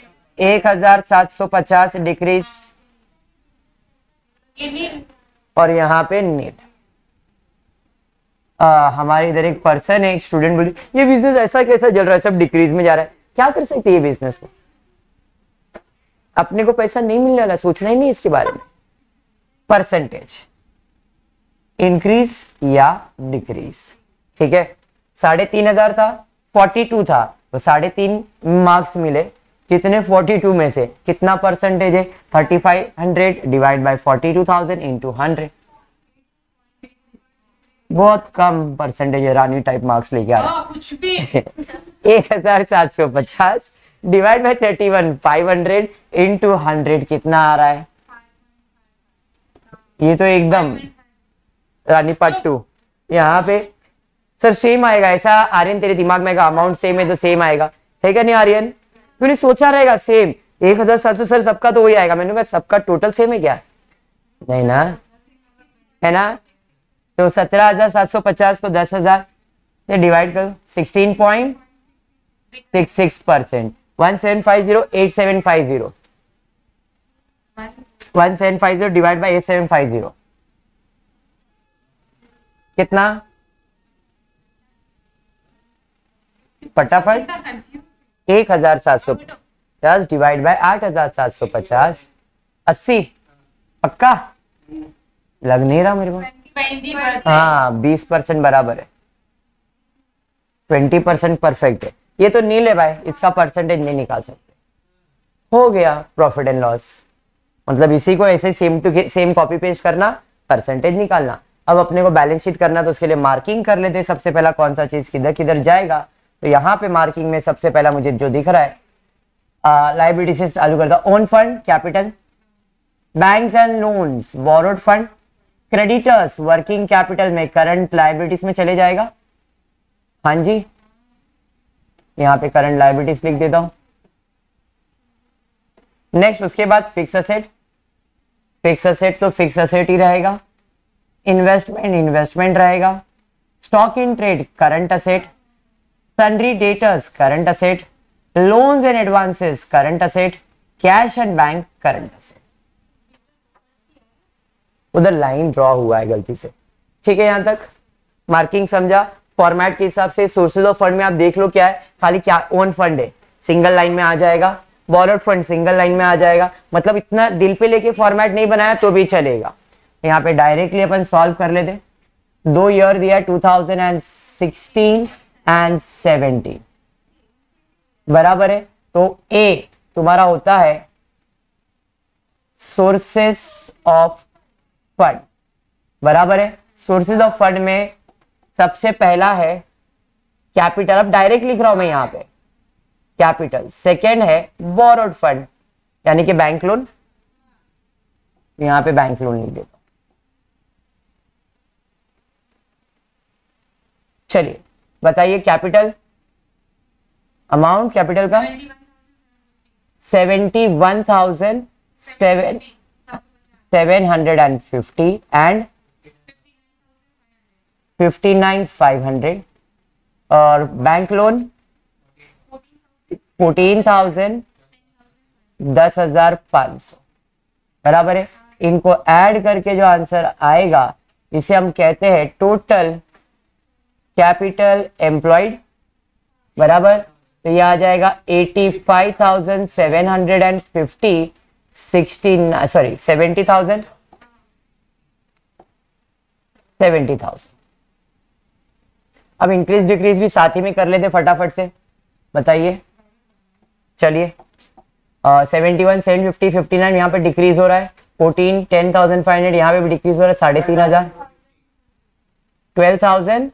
S1: एक हज़ार सात सौ पचास डिक्रीज और यहाँ पे नीट। हमारे इधर एक पर्सन है, एक स्टूडेंट बोली, ये बिज़नेस ऐसा कैसा चल रहा है? सब डिक्रीज में जा रहा है। क्या कर सकते हैं ये बिज़नेस को? अपने को पैसा नहीं मिलने वाला सोचना ही नहीं इसके बारे में। परसेंटेज इंक्रीज या डिक्रीज ठीक है? साढ़े तीन हज़ार था फोर्टी टू था। तो साढ़े तीन मार्क्स मिले। कितने फोर्टी टू में से कितना परसेंटेज है? Thirty five hundred divide by forty two thousand into hundred बहुत कम परसेंटेज है रानी टाइप मार्क्स लेके आ रहा
S2: हाँ, कुछ भी।
S1: एक हज़ार सात सौ पचास divide by thirty one five hundred into hundred कितना आ रहा है? ये तो एकदम रानी पट्टू यहाँ पे सर सेम आएगा ऐसा आर्यन तेरे दिमाग में अमाउंट सेम है तो सेम आएगा। है क्या नहीं आर्यन? तूने सोचा रहेगा सेम एक हज़ार सात सौ सर सबका तो वही आएगा मैंने कहा, सबका टोटल सेम है क्या? नहीं ना। है ना? तो सत्रह हज़ार सात सौ पचास को दस हज़ार से डिवाइड करो। Sixteen point six six percent one seven five zero eight seven five zero one seven five zero divide by eight seven five zero कितना? फटाफट। एक हज़ार सात सौ पचास डिवाइड बाय आठ हज़ार सात सौ पचास। अस्सी। पक्का? लग नहीं रहा मेरे को। हाँ बीस परसेंट बराबर है। ट्वेंटी परसेंट परफेक्ट है। ये तो नील है भाई, इसका परसेंटेज नहीं निकाल सकते। हो गया प्रॉफिट एंड लॉस मतलब इसी को ऐसे same to same copy paste करना परसेंटेज निकालना। अब अपने को बैलेंस शीट करना तो उसके लिए मार्किंग कर लेते सबसे पहला कौन सा चीज़ किधर किधर जाएगा? तो यहाँ पे मार्किंग में सबसे पहला मुझे जो दिख रहा है लाइबिलिटी से चालू करता own fund capital banks and loans borrowed fund creditors working capital में करंट लाइबिलिटीज में चले जाएगा। हाँ जी, यहाँ पे करंट लाइबिलिटीज लिख देता हूँ। नेक्स्ट उसके बाद फिक्स असेट फिक्स असेट तो फिक्स असेट ही रहेगा। इन्वेस्टमेंट इन्वेस्टमेंट रहेगा। Stock in trade current asset sundry debtors current asset loans and advances current asset cash and bank current asset उधर लाइन ड्रॉ हुआ है गलती से। ठीक है, यहाँ तक? मार्किंग समझा। फॉर्मेट के हिसाब से सोर्सेज ऑफ़ फंड में आप देख लो क्या है। खाली क्या ओन फंड है। सिंगल लाइन में आ जाएगा। बॉरोड फंड सिंगल लाइन में आ जाएगा। मतलब इतना दिल पे लेके फॉर्मेट नहीं बनाया तो भी चलेगा। यहाँ पे डायरेक्टली अपन सॉल्व कर लेते दो ईयर दिया 2016 एंड 17 बराबर है? तो ए तुम्हारा होता है सोर्सेस ऑफ़ फंड बराबर है? सोर्सेज ऑफ़ फंड में सबसे पहला है कैपिटल अब डायरेक्ट लिख रहा हूँ मैं यहाँ पे. कैपिटल सेकेंड है बोरोड फंड यानी कि बैंक लोन यहाँ पे बैंक लोन लिख देता चलिए. बताइए कैपिटल? अमाउंट कैपिटल का? Seventy one thousand seven seven hundred and fifty and fifty nine five hundred. और बैंक लोन फोर्टीन थाउज़ेंड दस हज़ार पाँच सौ। बराबर है? इनको ऐड करके जो आंसर आएगा, इसे हम कहते हैं टोटल कैपिटल एम्प्लॉयड, बराबर? तो ये आ जाएगा eighty five thousand seven hundred and fifty, sixteen sorry seventy thousand seventy thousand. अब इंक्रीज डिक्रीज भी साथ ही में कर लेते फटाफट से। बताइए। चलिए। Seventy one, seven fifty fifty nine यहाँ पे डिक्रीज हो रहा है। Fourteen, ten thousand five hundred यहाँ पे भी डिक्रीज हो रहा है, साढ़े तीन हज़ार। Twelve thousand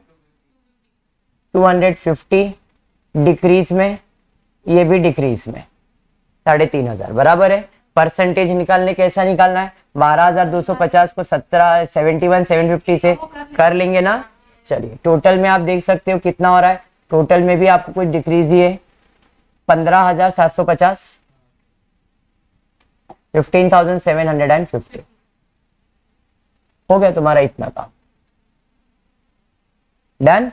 S1: two hundred fifty decrease में, ये भी डिक्रीज में। साढ़े तीन हज़ार, बराबर है। परसेंटेज निकालने, कैसा निकालना है? बारह हज़ार दो सौ पचास को सत्रह, सेवेंटी वन सेवन फिफ्टी से कर लेंगे ना? चलिए, टोटल में आप देख सकते हो कितना हो रहा है। टोटल में भी आपको कुछ डिक्रीज ही है। पंद्रह हज़ार सात सौ पचास। Fifteen thousand seven hundred and fifty हो गया तुम्हारा इतना काम। डन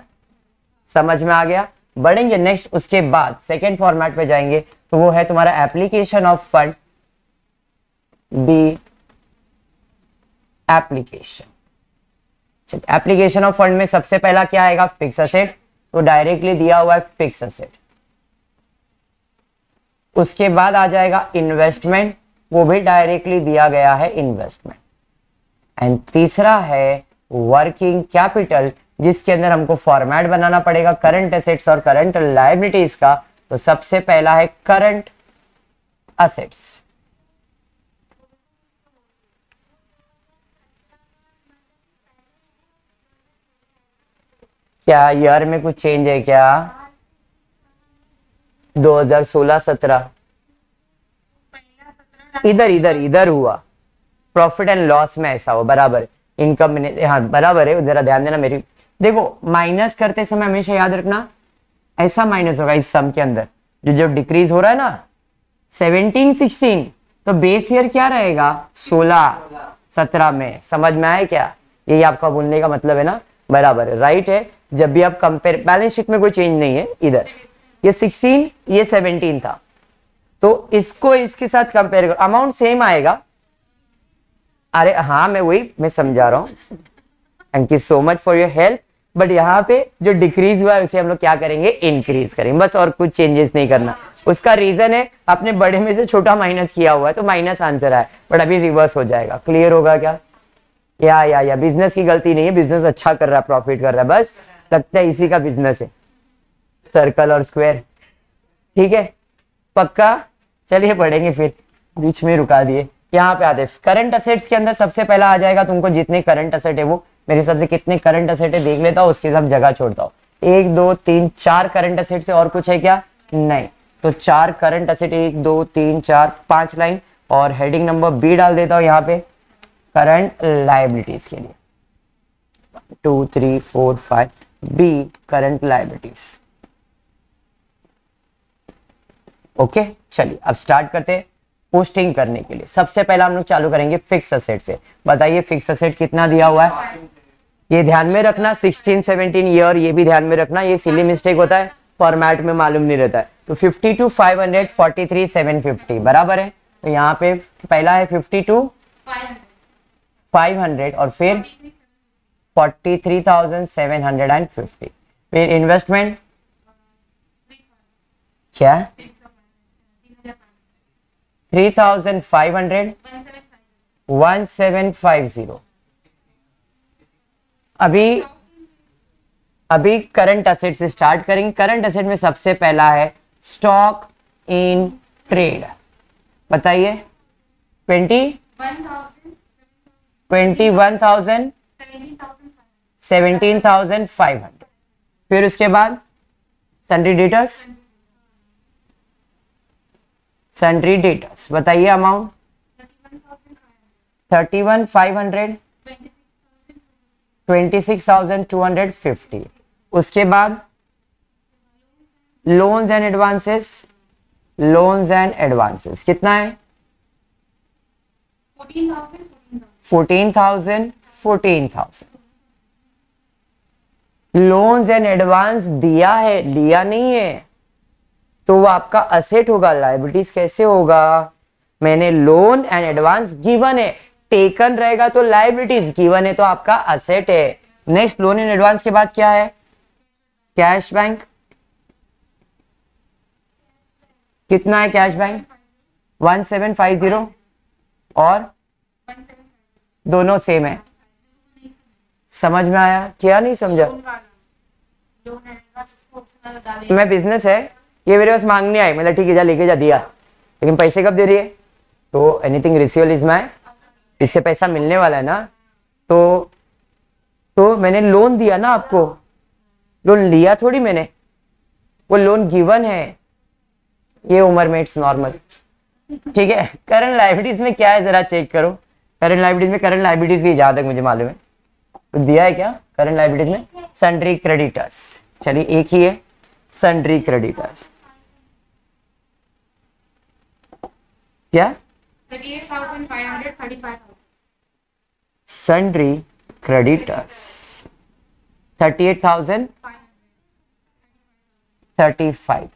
S1: समझ में आ गया? बढ़ेंगे नेक्स्ट उसके बाद सेकेंड फॉर्मेट पे जाएँगे तो वो है तुम्हारा application of fund B application application of fund में सबसे पहला क्या आएगा? फिक्स असेट तो डायरेक्टली दिया हुआ है फिक्स असेट उसके बाद आ जाएगा इन्वेस्टमेंट वो भी डायरेक्टली दिया गया है इन्वेस्टमेंट एंड तीसरा है वर्किंग कैपिटल जिसके अंदर हमको फॉर्मेट बनाना पड़ेगा करंट एसेट्स और करंट लाइबिलिटीज का तो सबसे पहला है करंट असेट्स क्या ईयर में कुछ चेंज है क्या? 2016-17 इधर इधर इधर हुआ. प्रॉफिट एंड लॉस में ऐसा हो बराबर. इनकम हाँ बराबर है, जरा ध्यान देना मेरी देखो माइनस करते समय हमेशा याद रखना, ऐसा माइनस होगा इस सम के अंदर। जो जो डिक्रीज हो रहा है ना 17 16 तो बेस ईयर क्या रहेगा? 16 17 में। समझ में आए क्या? यही आपका बोलने का मतलब है ना? बराबर है। राइट है? जब भी आप कंपेयर बैलेंस शीट में कोई चेंज नहीं है, इधर। ये 16 ये 17 था। तो इसको इसके साथ कंपेयर करो। अमाउंट सेम आएगा। अरे हाँ मैं वही, मैं समझा रहा हूँ। Thank you so much for your help but यहाँ पे जो डिक्रीज हुआ है, उसे हम लोग क्या करेंगे? इंक्रीज करेंगे। बस और कुछ चेंजेस नहीं करना। उसका रीजन है, आपने बड़े में से छोटा माइनस किया हुआ है तो माइनस आंसर आया। बट अभी रिवर्स हो जाएगा। क्लियर होगा क्या? या या या बिज़नेस की गलती नहीं है। बिज़नेस अच्छा कर रहा है प्रॉफिट कर रहा है। बस लगता है इसी का बिज़नेस है। सर्कल और स्क्वायर ठीक है? पक्का? चलिए पढ़ेंगे फिर। बीच में रुका दिए। यहाँ पे आते करंट असेट्स के अंदर सबसे पहला आ जाएगा तुमको जितने करंट असेट है वो। मेरे हिसाब से कितने करंट असेट है देख लेता हूँ, उसके हिसाब जगह छोड़ता हूँ। एक, दो, तीन, चार करंट असेट से और कुछ है क्या? नहीं। तो चार करंट असेट एक, दो, तीन, चार, पाँच लाइन और हेडिंग नंबर बी डाल देता हूँ यहाँ पे। करंट लाइबिलिटीज के लिए। Two three four five B current liabilities okay चलिए, अब स्टार्ट करते हैं पोस्टिंग करने के लिए। सबसे पहला हम लोग चालू करेंगे फिक्स असेट से। बताइए फिक्स असेट कितना दिया हुआ है? ये ध्यान में रखना 16 17 ईयर ये भी ध्यान में रखना ये सिली मिस्टेक होता है फॉर्मेट में मालूम नहीं रहता है। तो 50 टू 500 43 750 बराबर है? तो यहाँ पे पहला है 52 500 और फिर 43,750 फिर इन्वेस्टमेंट क्या? 3,500 1750 अभी अभी करंट असेट से स्टार्ट करेंगे। करंट असेट में सबसे पहला है स्टॉक इन ट्रेड बताइए। Twenty twenty one thousand seventeen thousand five hundred फिर उसके बाद सन्ड्री डेटर्स सन्ड्री डेटर्स बताइए amount thirty one five hundred twenty six thousand two hundred fifty उसके बाद loans and advances loans and advances कितना है? Fourteen thousand fourteen thousand loans and advance दिया है लिया नहीं है तो वो आपका असेट होगा लाइबिलिटीज कैसे होगा? मैंने लोन एंड एडवांस गिवन है। टेकन रहेगा तो लाइबिलिटीज गिवन है तो आपका असेट है। नेक्स्ट लोन इन एडवांस के बाद क्या है? कैश बैंक कितना है cash bank one seven five zero और दोनों सेम है। समझ में आया? क्या नहीं समझा? मैं बिज़नेस है। ये मेरे पास मांगने आई मतलब ठीक है, जा, लेके जा, दिया। लेकिन पैसे कब दे रही है? तो एनीथिंग रिसीवल इज़ माई इससे पैसा मिलने वाला है ना तो तो मैंने लोन दिया ना आपको। लोन लिया थोड़ी मैंने। वो लोन गिवन है। ये उम्र में इट्स नॉर्मल ठीक है? करंट लाइबिलिटीज में क्या है जरा चेक करो। करंट लाइबिलिटीज में करंट लाइबिलिटीज की जहाँ तक मुझे मालूम है। तो दिया है क्या? करंट लाइबिलिटीज में सन्ड्री क्रेडिटर्स चलिए, एक ही है। सन्ड्री क्रेडिटर्स क्या? Sundry creditors 38000 35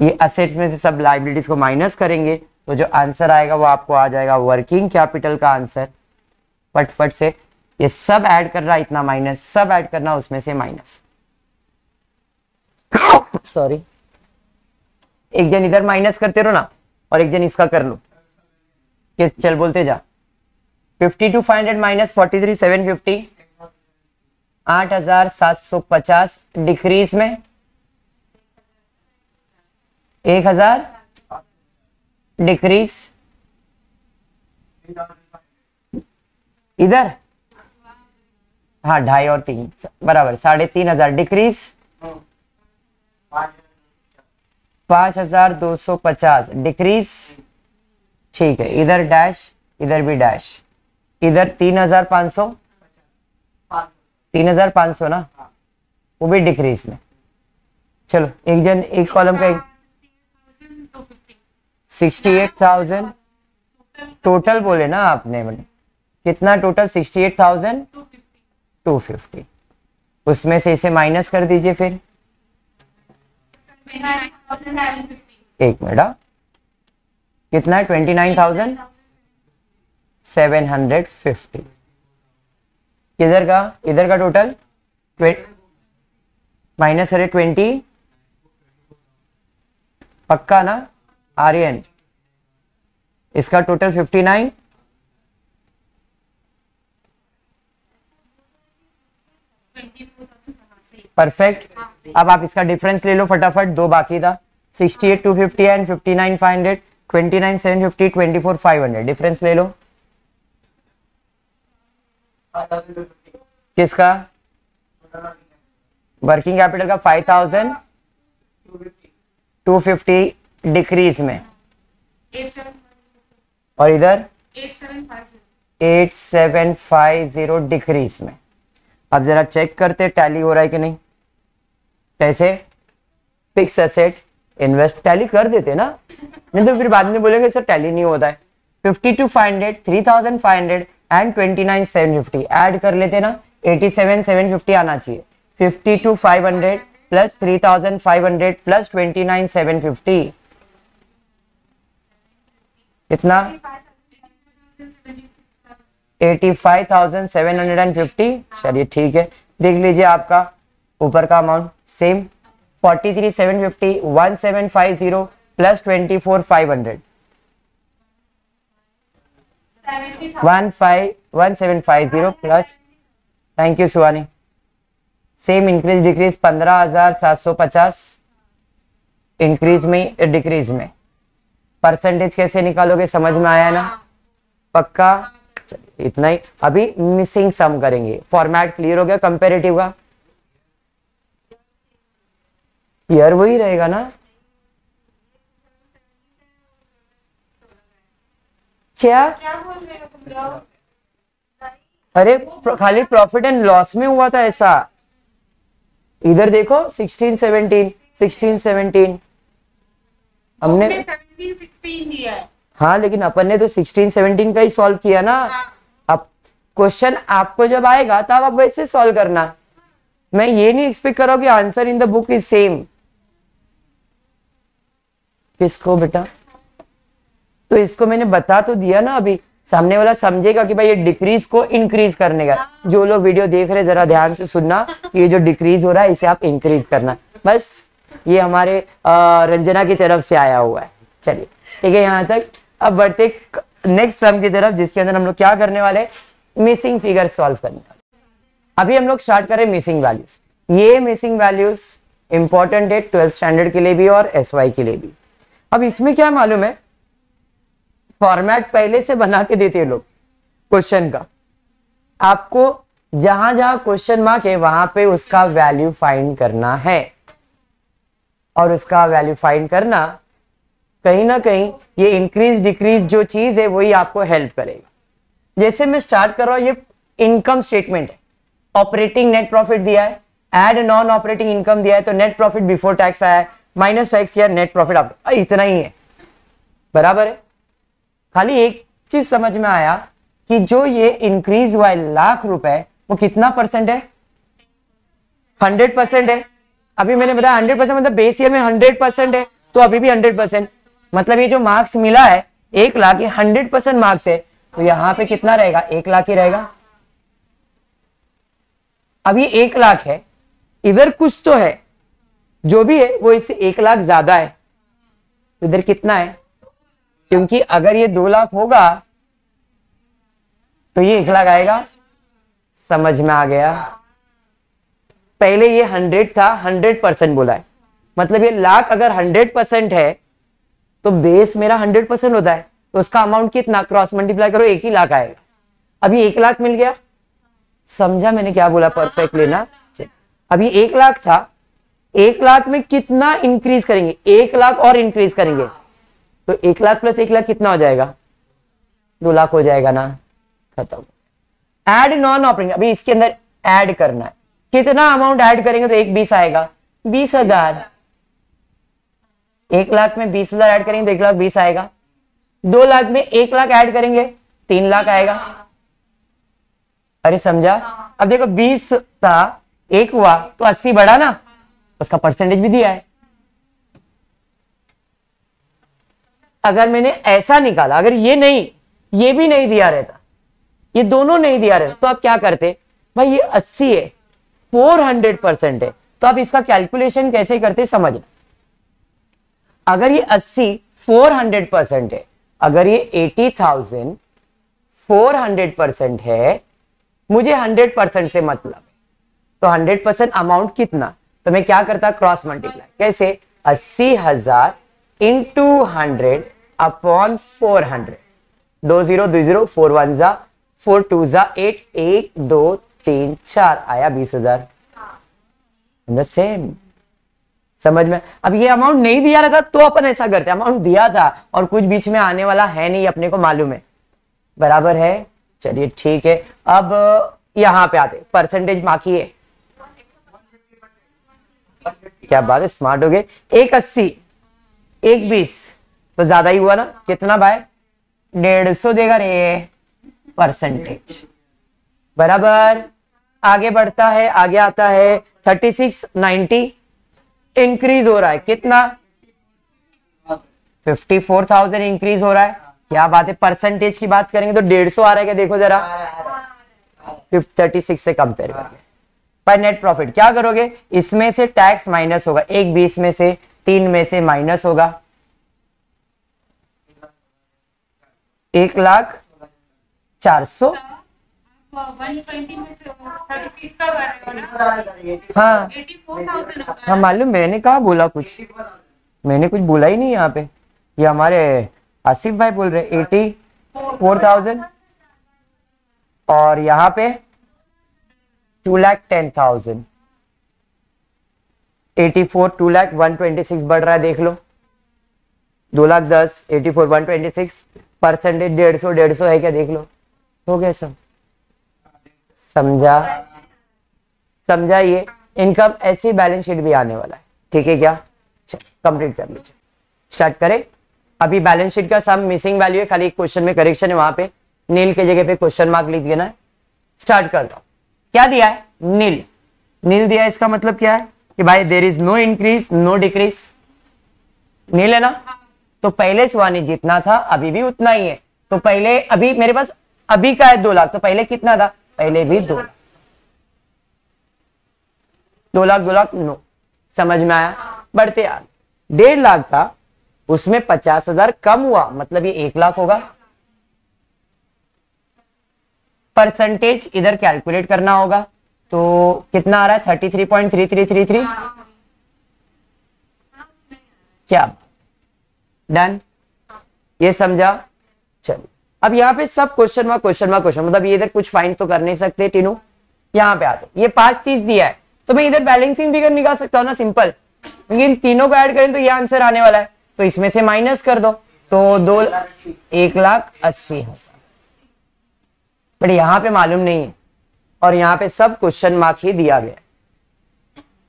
S1: ये असेट्स में से सब लाइबिलिटीज को माइनस करेंगे तो जो आंसर आएगा वो आपको आ जाएगा वर्किंग कैपिटल का आंसर फटफट से ये सब ऐड कर रहा है इतना माइनस सब ऐड करना उसमें से माइनस सॉरी एक जन इधर माइनस करते रहो ना, और एक जन इसका कर लो। कि चल बोलते जा। 52 two five hundred minus forty three, seven fifty. आठ हज़ार सात सौ पचास डिक्रीज में। एक हज़ार डिक्रीज। इधर। हाँ ढाई और तीन, बराबर, साढ़े तीन हज़ार डिक्रीज। पाँच हज़ार दो सौ पचास। डिक्रीज, ठीक है, इधर डैश, इधर भी डैश। इधर तीन हज़ार पाँच सौ। तीन हज़ार पाँच सौ ना? वो भी डिक्रीज में। चलो, एक जन, एक कॉलम का एक सिक्सटी एट थाउज़ेंड। टोटल बोले ना आपने मैंने कितना total? Sixty eight thousand two fifty. उसमें से इसे माइनस कर दीजिए फिर। एक मिनट हाँ। कितना है? Twenty nine thousand seven hundred fifty इधर का? इधर का टोटल माइनस करे ट्वेंटी पक्का ना? आर्यन। इसका टोटल फिफ्टी नाइन परफेक्ट अब आप इसका डिफरेंस ले लो फटाफट, दो बाकी था। Sixty eight two fifty and fifty nine five hundred twenty nine seven fifty twenty four five hundred difference ले लो। किसका? वर्किंग कैपिटल का five thousand two fifty decrease में। और इधर? Eight seven five zero decrease में। अब जरा चेक करते टैली हो रहा है कि नहीं? कैसे फिक्स एसेट इन्वेस्ट टैली कर देते ना। नहीं तो फिर बाद में बोलेंगे, सर टैली नहीं होता है। Fifty two five hundred three thousand five hundred and twenty nine seven fifty add कर लेते ना एटी सेवन सेवन फिफ्टी आना चाहिए। Fifty two five hundred plus three thousand five hundred plus twenty nine seven fifty कितना? Eighty five thousand seven hundred and fifty चलिए ठीक है, देख लीजिए आपका। ऊपर का amount same forty three seven fifty one seven five zero plus twenty four five hundred one five one seven five zero plus thank you Suhani same increase decrease पंद्रह हज़ार सात सौ पचास इंक्रीज में डिक्रीज में. परसेंटेज कैसे निकालोगे, समझ में आया ना? पक्का? इतना ही. अभी मिसिंग सम करेंगे. फॉर्मेट क्लियर हो गया कंपेरेटिव का यार वही रहेगा ना? क्या?
S2: हो
S1: अरे खाली प्रॉफिट एंड लॉस में हुआ था ऐसा। इधर देखो 16 17 16 17 हमने
S2: सेवनटीन सिक्सटीन दिया है।
S1: हाँ लेकिन अपन ने तो 16 17 का ही सॉल्व किया ना। अब क्वेश्चन आपको जब आएगा तब आप वैसे सॉल्व करना। मैं ये नहीं एक्सपेक्ट कर रहा हूँ कि answer in the book is same किसको बेटा? तो इसको मैंने बता तो दिया ना अभी। सामने वाला समझेगा कि भाई ये डिक्रीज को इंक्रीज करने का। जो लोग वीडियो देख रहे जरा ध्यान से सुनना ये जो डिक्रीज हो रहा है, इसे आप इंक्रीज करना। बस, ये हमारे रंजना की तरफ़ से आया हुआ है। चलिए, ठीक है, यहाँ तक। अब बढ़ते नेक्स्ट सम की तरफ़, जिसके अंदर हम लोग क्या करने वाले मिसिंग फिगर सॉल्व करने वाले अभी हम लोग स्टार्ट करें मिसिंग वैल्यूज़ ये मिसिंग वैल्यूज़ इंपॉर्टेंट है ट्वेल्थ स्टैंडर्ड के लिए भी और एसवाई के लिए भी। अब इसमें क्या मालूम है? फॉर्मेट पहले से बना के देते हैं लोग क्वेश्चन का। आपको जहाँ जहाँ क्वेश्चन मार्क है, वहाँ पे उसका वैल्यू फाइंड करना है। और उसका वैल्यू फाइंड करना, कहीं ना कहीं ये इंक्रीज डिक्रीज जो चीज़ है, वही आपको हेल्प करेगा। जैसे मैं स्टार्ट कर रहा हूँ, ये इनकम स्टेटमेंट है। ऑपरेटिंग नेट प्रॉफिट दिया है। एड नॉन ऑपरेटिंग इनकम दिया है तो नेट प्रॉफिट बिफोर टैक्स आया है। माइनस टैक्स किया नेट प्रॉफिट आफ्टर इतना ही है। बराबर है? खाली एक चीज़ समझ में आया कि जो ये इंक्रीज हुआ है लाख रुपए, वो कितना परसेंट है? हंड्रेड परसेंट है। अभी मैंने बताया हंड्रेड परसेंट मतलब बेस ईयर में हंड्रेड परसेंट है तो अभी भी हंड्रेड परसेंट मतलब ये जो मार्क्स मिला है, एक लाख ये हंड्रेड परसेंट मार्क्स है तो यहाँ पे कितना रहेगा? एक लाख ही रहेगा। अभी एक लाख है, इधर कुछ तो है जो भी है, वो इससे एक लाख ज़्यादा है। तो इधर कितना है? क्योंकि अगर ये दो लाख होगा तो ये एक लाख आएगा। समझ में आ गया? पहले ये हंड्रेड था, हंड्रेड परसेंट बोला है। मतलब ये लाख अगर हंड्रेड परसेंट है तो बेस मेरा हंड्रेड परसेंट होता है। तो उसका अमाउंट कितना? क्रॉस मल्टीप्लाई करो, एक ही लाख आएगा। अभी एक लाख मिल गया। समझा मैंने क्या बोला? परफेक्ट लेना। अभी एक लाख था एक लाख में कितना इंक्रीज करेंगे? एक लाख और इंक्रीज करेंगे। तो एक लाख प्लस एक लाख कितना हो जाएगा? दो लाख हो जाएगा ना? खत्म। एड नॉन ऑपरेटिंग अभी इसके अंदर एड करना है। कितना अमाउंट ऐड करेंगे तो एक बीस आएगा। बीस हज़ार। एक लाख में बीस हज़ार ऐड करेंगे तो एक लाख बीस आएगा। दो लाख में एक लाख ऐड करेंगे, तीन लाख आएगा। अरे समझा? अब देखो बीस था, एक हुआ तो अस्सी बढ़ा ना। उसका परसेंटेज भी दिया है। अगर मैंने ऐसा निकाला अगर ये नहीं ये भी नहीं दिया रहता ये दोनों नहीं दिया रहता तो आप क्या करते? भाई ये 80 है 400 परसेंट है तो आप इसका कैलकुलेशन कैसे करते समझना। अगर ये 80 400 परसेंट है अगर ये 80,000 400 परसेंट है मुझे 100 परसेंट से मतलब तो 100 परसेंट अमाउंट कितना? तो मैं क्या करता क्रॉस मल्टीप्लाई कैसे? अस्सी हज़ार into hundred upon four hundred दो ज़ीरो दो ज़ीरो फोर वन जा फोर टू जा एट एक, दो, तीन, चार. आया बीस हज़ार. द सेम समझ में? अब ये अमाउंट नहीं दिया रहता तो अपन ऐसा करते अमाउंट दिया था और कुछ बीच में आने वाला है नहीं, अपने को मालूम है। बराबर है? चलिए ठीक है। अब यहाँ पे आते परसेंटेज बाकी है। क्या बात है? स्मार्ट हो गए। एक अस्सी, एक बीस तो ज़्यादा ही हुआ ना? कितना भाई? डेढ़ सौ देगा रे। परसेंटेज बराबर। आगे बढ़ता है, आगे आता है। Thirty six, ninety. इंक्रीज हो रहा है। कितना? फिफ्टी फोर थाउज़ेंड इंक्रीज हो रहा है। क्या बात है? परसेंटेज की बात करेंगे तो डेढ़ सौ आ रहा है क्या? देखो जरा। थर्टी सिक्स से कंपेयर करेंगे पर नेट प्रॉफिट क्या करोगे? इसमें से टैक्स माइनस होगा। एक बीस में से, तीन में से माइनस होगा। एक लाख चार सौ।
S2: हो।
S1: हाँ मालूम, मैंने कहा बोला कुछ? मैंने कुछ बोला ही नहीं यहाँ पे। ये यह हमारे आसिफ भाई बोल रहे एटी फोर थाउज़ेंड और यहाँ पे two lakh ten thousand eighty four two lakh one twenty six बढ़ रहा है, देख लो। दो लाख दस eighty four one twenty six percentage डेढ़ सौ डेढ़ सौ है क्या, देख लो। हो गया सब। समझा? समझा ये इनकम ऐसी बैलेंस शीट भी आने वाला है। ठीक है क्या? कंप्लीट कर लीजिए। स्टार्ट करें। अभी बैलेंस शीट का सम मिसिंग वैल्यू है, खाली क्वेश्चन में करेक्शन है वहाँ पे। नील के जगह पे क्वेश्चन मार्क लिख देना है। स्टार्ट कर दो क्या दिया है? नील। नील दिया है, इसका मतलब क्या है? कि भाई there is no increase no decrease nil है ना? तो पहले सुहानी जितना था, अभी भी उतना ही है। तो पहले, अभी मेरे पास, अभी का है दो लाख तो पहले कितना था? पहले भी दो। लाख दो लाख दो लाख, नो। समझ में आया? बढ़ते आ डेढ़ लाख था, उसमें पचास हज़ार कम हुआ मतलब ये एक लाख होगा। परसेंटेज इधर कैलकुलेट करना होगा। तो कितना आ रहा है? थर्टी थ्री पॉइंट थ्री क्या? डन? ये समझा? चलो। अब यहाँ पे सब question mark question mark question मतलब ये इधर कुछ फाइंड तो कर नहीं सकते, टीनू। यहाँ पे आते ये पाँच तीस दिया है। तो मैं इधर बैलेंसिंग फिगर निकाल सकता हूँ ना सिंपल क्योंकि इन तीनों को ऐड करें तो ये आंसर आने वाला है। तो इसमें से माइनस कर दो। तो दो एक लाख अस्सी हज़ार। बट यहाँ पे मालूम नहीं है। और यहाँ पे सब क्वेश्चन मार्क ही दिया गया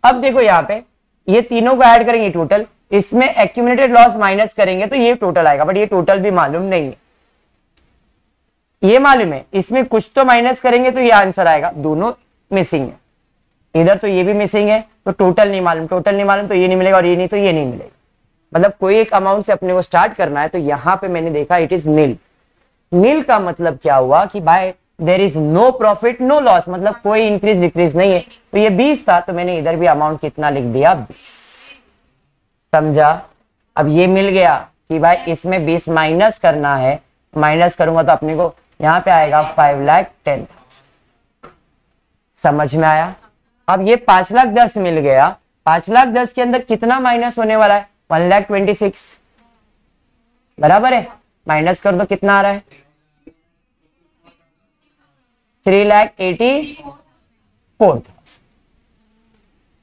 S1: अब देखो यहाँ पे, ये तीनों को ऐड करेंगे टोटल इसमें एक्यूमुलेटेड लॉस माइनस करेंगे तो ये टोटल आएगा बट ये टोटल भी मालूम नहीं है। ये मालूम है, इसमें कुछ तो माइनस करेंगे तो ये आंसर आएगा, दोनों मिसिंग है। इधर तो ये भी मिसिंग है तो टोटल नहीं मालूम टोटल नहीं मालूम तो ये नहीं मिलेगा और ये नहीं तो ये नहीं मिलेगा। मतलब कोई एक अमाउंट से अपने को स्टार्ट करना है तो यहाँ पे मैंने देखा इट इज़ नील नील का मतलब क्या हुआ कि भाई there is no profit no loss मतलब कोई इंक्रीज डिक्रीज नहीं है। तो ये बीस था तो मैंने इधर भी अमाउंट कितना लिख दिया, बीस। समझा? अब ये मिल गया कि भाई, इसमें बीस माइनस करना है। माइनस करूँगा तो अपने को यहाँ पे आएगा फाइव लाख टेन समझ में आया? अब ये पाँच लाख दस मिल गया। पाँच लाख दस के अंदर कितना माइनस होने वाला है? वन लाख ट्वेंटी सिक्स बराबर है? माइनस कर दो, कितना आ रहा है? Three lakh eighty four thousand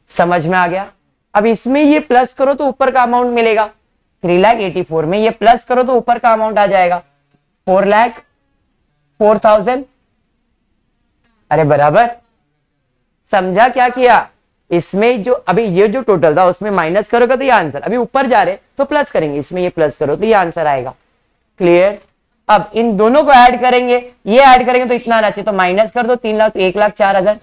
S1: समझ में आ गया? अब इसमें ये प्लस करो तो ऊपर का अमाउंट मिलेगा। थ्री लैख एटी फोर में ये प्लस करो तो ऊपर का अमाउंट आ जाएगा। फोर लैख फोर थाउज़ेंड अरे बराबर। समझा क्या किया? इसमें जो, अभी ये जो टोटल था, उसमें माइनस करोगे तो ये आंसर अभी ऊपर जा रहे तो प्लस करेंगे। इसमें ये प्लस करो तो ये आंसर आएगा। क्लियर अब इन दोनों को ऐड करेंगे, ये ऐड करेंगे तो इतना आना चाहिए तो माइनस कर दो, तीन लाख तो एक लाख, चार हज़ार।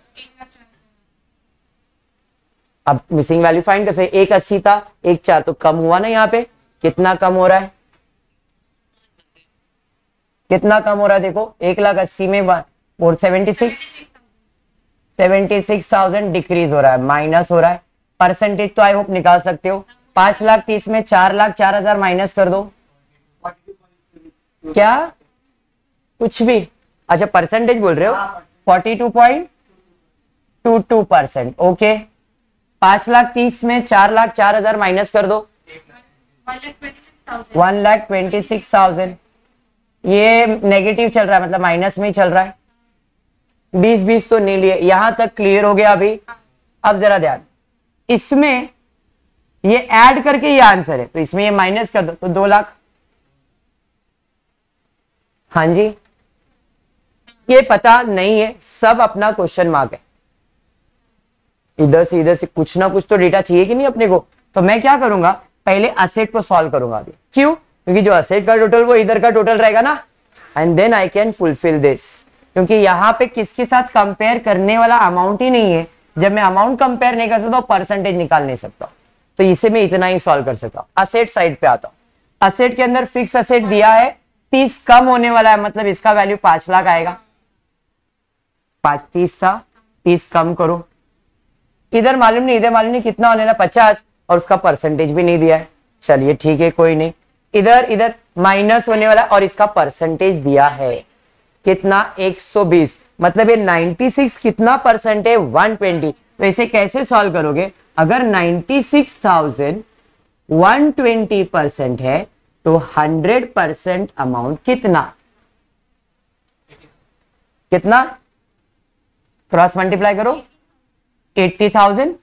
S1: अब मिसिंग वैल्यू फाइंड कैसे एक अस्सी था, एक चार तो कम हुआ ना यहाँ पे। कितना कम हो रहा है? कितना कम हो रहा है देखो, एक लाख अस्सी में four seventy six seventy six thousand decrease हो रहा है माइनस हो रहा है। परसेंटेज तो आई होप निकाल सकते हो। पाँच लाख तीस में चार लाख, चार हज़ार माइनस कर दो। क्या कुछ भी अच्छा परसेंटेज बोल रहे हो forty two point two two percent okay पाँच लाख तीस में चार लाख चार हज़ार माइनस कर दो
S2: one lakh twenty six thousand
S1: ये नेगेटिव चल रहा है मतलब माइनस में ही चल रहा है बीस बीस तो नहीं लिए यहाँ तक क्लियर हो गया अभी अब जरा ध्यान इसमें ये ऐड करके ये आंसर है तो इसमें ये माइनस कर दो तो दो लाख हाँ जी। ये पता नहीं है, सब अपना क्वेश्चन मार्क है। इधर से इधर से कुछ ना कुछ तो डेटा चाहिए कि नहीं अपने को? तो मैं क्या करूँगा? पहले असेट को सॉल्व करूँगा अभी। क्यों? क्योंकि जो असेट का टोटल वो इधर का टोटल रहेगा ना। And then I can fulfil this क्योंकि यहाँ पे किसके साथ कंपेयर करने वाला अमाउंट ही नहीं है। जब मैं अमाउंट कंपेयर नहीं कर सकता परसेंटेज निकाल नहीं सकता। तो इसे मैं इतना ही सॉल्व कर सकता हूँ। असेट साइड पे आता हूँ। असेट के अंदर फिक्स असेट दिया है। तीस कम होने वाला है मतलब इसका वैल्यू पाँच लाख आएगा। पाँच तीस था तीस कम करो। इधर मालूम नहीं इधर मालूम नहीं कितना होने वाला पचास और उसका परसेंटेज भी नहीं दिया है। चलिए ठीक है कोई नहीं। इधर इधर माइनस होने वाला और इसका परसेंटेज दिया है। कितना? 120 मतलब ये 96 कितना परसेंट है? 120 तो इसे कैसे सॉल्व करोगे? अगर 96,000 120 परसेंट है तो 100 परसेंट अमाउंट कितना? कितना? क्रॉस मल्टीप्लाई करो। 80,000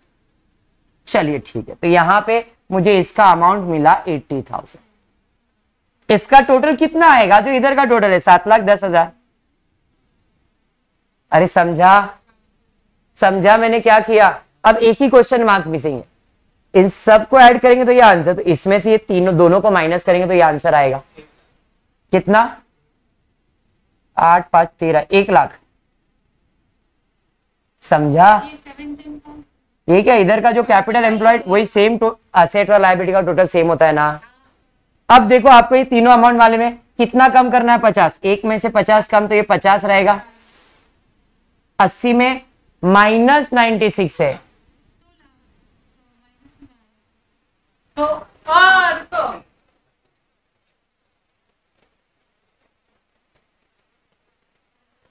S1: चलिए ठीक है तो यहाँ पे मुझे इसका अमाउंट मिला 80,000 इसका टोटल कितना आएगा? जो इधर का टोटल है सात लाख दस हज़ार। अरे समझा समझा मैंने क्या किया? अब एक ही क्वेश्चन मार्क मिसिंग है। इन सबको ऐड करेंगे तो ये आंसर तो इसमें से ये तीनों, दोनों को माइनस करेंगे तो ये आंसर आएगा। कितना? आठ, पाँच, तेरह, एक लाख। समझा?
S2: को
S1: ये क्या, इधर का जो कैपिटल एम्प्लॉयड वही सेम असेट और लाइबिलिटी का टोटल सेम होता है ना? अब देखो आपको ये तीनों अमाउंट वाले में कितना कम करना है पचास। एक में से पचास कम तो ये पचास रहेगा। अस्सी में माइनस नाइनटी सिक्स है।
S2: तो रुको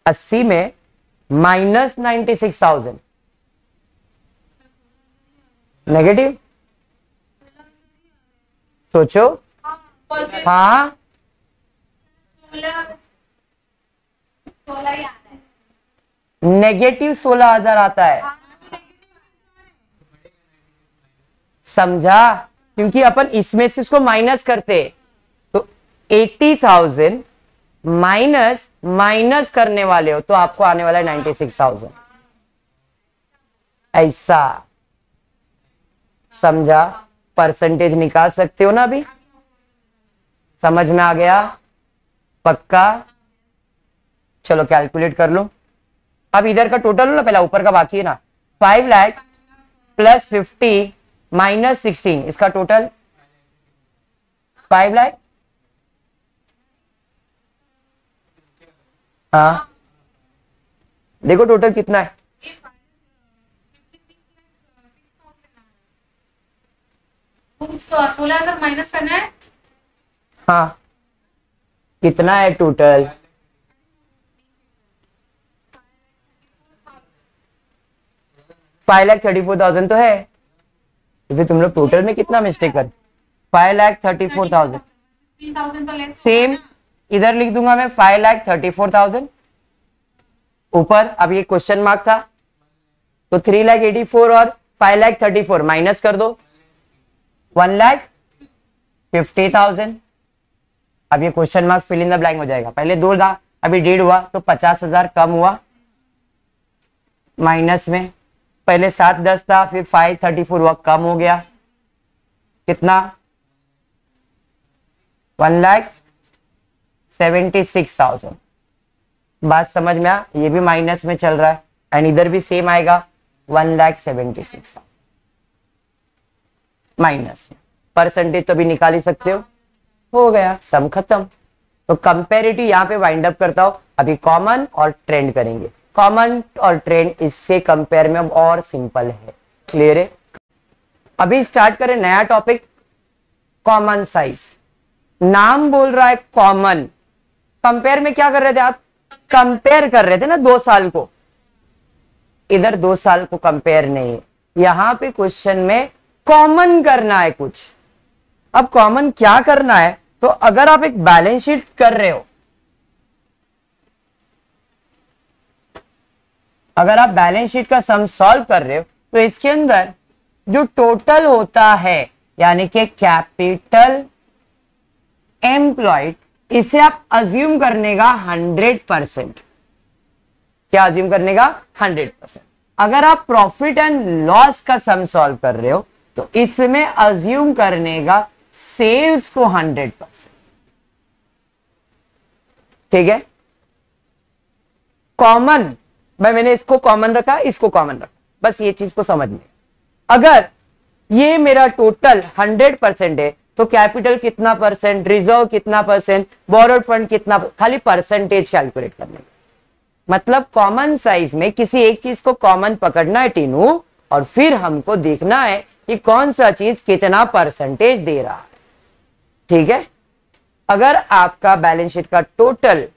S1: अस्सी में minus ninety six thousand. Negative? सोचो। हाँ।
S2: है।
S1: नेगेटिव सोलह हज़ार आता है। समझा? क्योंकि अपन इसमें से इसको माइनस करते तो एट्टी थाउज़ेंड माइनस माइनस करने वाले हो तो आपको आने वाला है नाइन्टी सिक्स थाउज़ेंड ऐसा। समझा? परसेंटेज निकाल सकते हो ना अभी? समझ में आ गया? पक्का? चलो कैलकुलेट कर लो। अब इधर का टोटल लो ना, पहला ऊपर का बाकी है ना। Five lakh plus fifty minus sixteen इसका टोटल फाइव लाख? हाँ। देखो टोटल कितना है।
S2: सोलह हज़ार माइनस करना है।
S1: हाँ। कितना है total five lakh thirty four thousand तो है। तो फिर तुम लोग टोटल में कितना मिस्टेक कर? Five lakh thirty four thousand same इधर लिख दूँगा मैं five lakh thirty four thousand ऊपर अब ये क्वेश्चन मार्क था। तो थ्री लाख एटी फोर और five lakh thirty four minus कर दो। वन लाख फिफ्टी थाउज़ेंड अब ये question mark fill in the blank हो जाएगा। पहले दो था अभी डेढ़ हुआ तो पचास हज़ार कम हुआ। माइनस में। पहले सात दस था, फिर फाइव थर्टी फोर हुआ कम हो गया। कितना? One lakh seventy six thousand बात समझ में आ? ये भी माइनस में चल रहा है। एंड इधर भी सेम आएगा one lakh seventy six minus में। परसेंटेज तो भी निकाल ही सकते हो। हो गया। सम खत्म। तो कंपेरेटिव यहाँ पे वाइंड अप करता हूँ। अभी कॉमन और ट्रेंड करेंगे। कॉमन और ट्रेंड इससे कंपेयर में अब और सिंपल है। क्लियर है? अभी स्टार्ट करें नया टॉपिक कॉमन साइज़ नाम बोल रहा है कॉमन कंपेयर में क्या कर रहे थे आप? कंपेयर कर रहे थे ना दो साल को। इधर दो साल को कंपेयर नहीं है। यहाँ पे क्वेश्चन में कॉमन करना है कुछ। अब कॉमन क्या करना है? तो अगर आप एक बैलेंस शीट कर रहे हो अगर आप बैलेंस शीट का सम सॉल्व कर रहे हो तो इसके अंदर जो टोटल होता है, यानी कि कैपिटल एम्प्लॉयड, इसे आप अज्यूम करने का हंड्रेड परसेंट। क्या अज्यूम करने का? Hundred percent. अगर आप प्रॉफिट एंड लॉस का सम सॉल्व कर रहे हो तो इसमें अज्यूम करने का सेल्स को हंड्रेड परसेंट। ठीक है? कॉमन भाई, मैंने इसको कॉमन रखा, इसको कॉमन रखा। बस ये चीज़ को समझ में अगर ये मेरा टोटल हंड्रेड परसेंट है तो कैपिटल कितना परसेंट रिज़र्व कितना परसेंट बोरोड फंड कितना खाली परसेंटेज कैलकुलेट करने मतलब कॉमन साइज़ में किसी एक चीज़ को कॉमन पकड़ना है टीनू, और फिर हमको देखना है कि कौन सा चीज़ कितना परसेंटेज दे रहा है। ठीक है? अगर आपका बैलेंस शीट का टोटल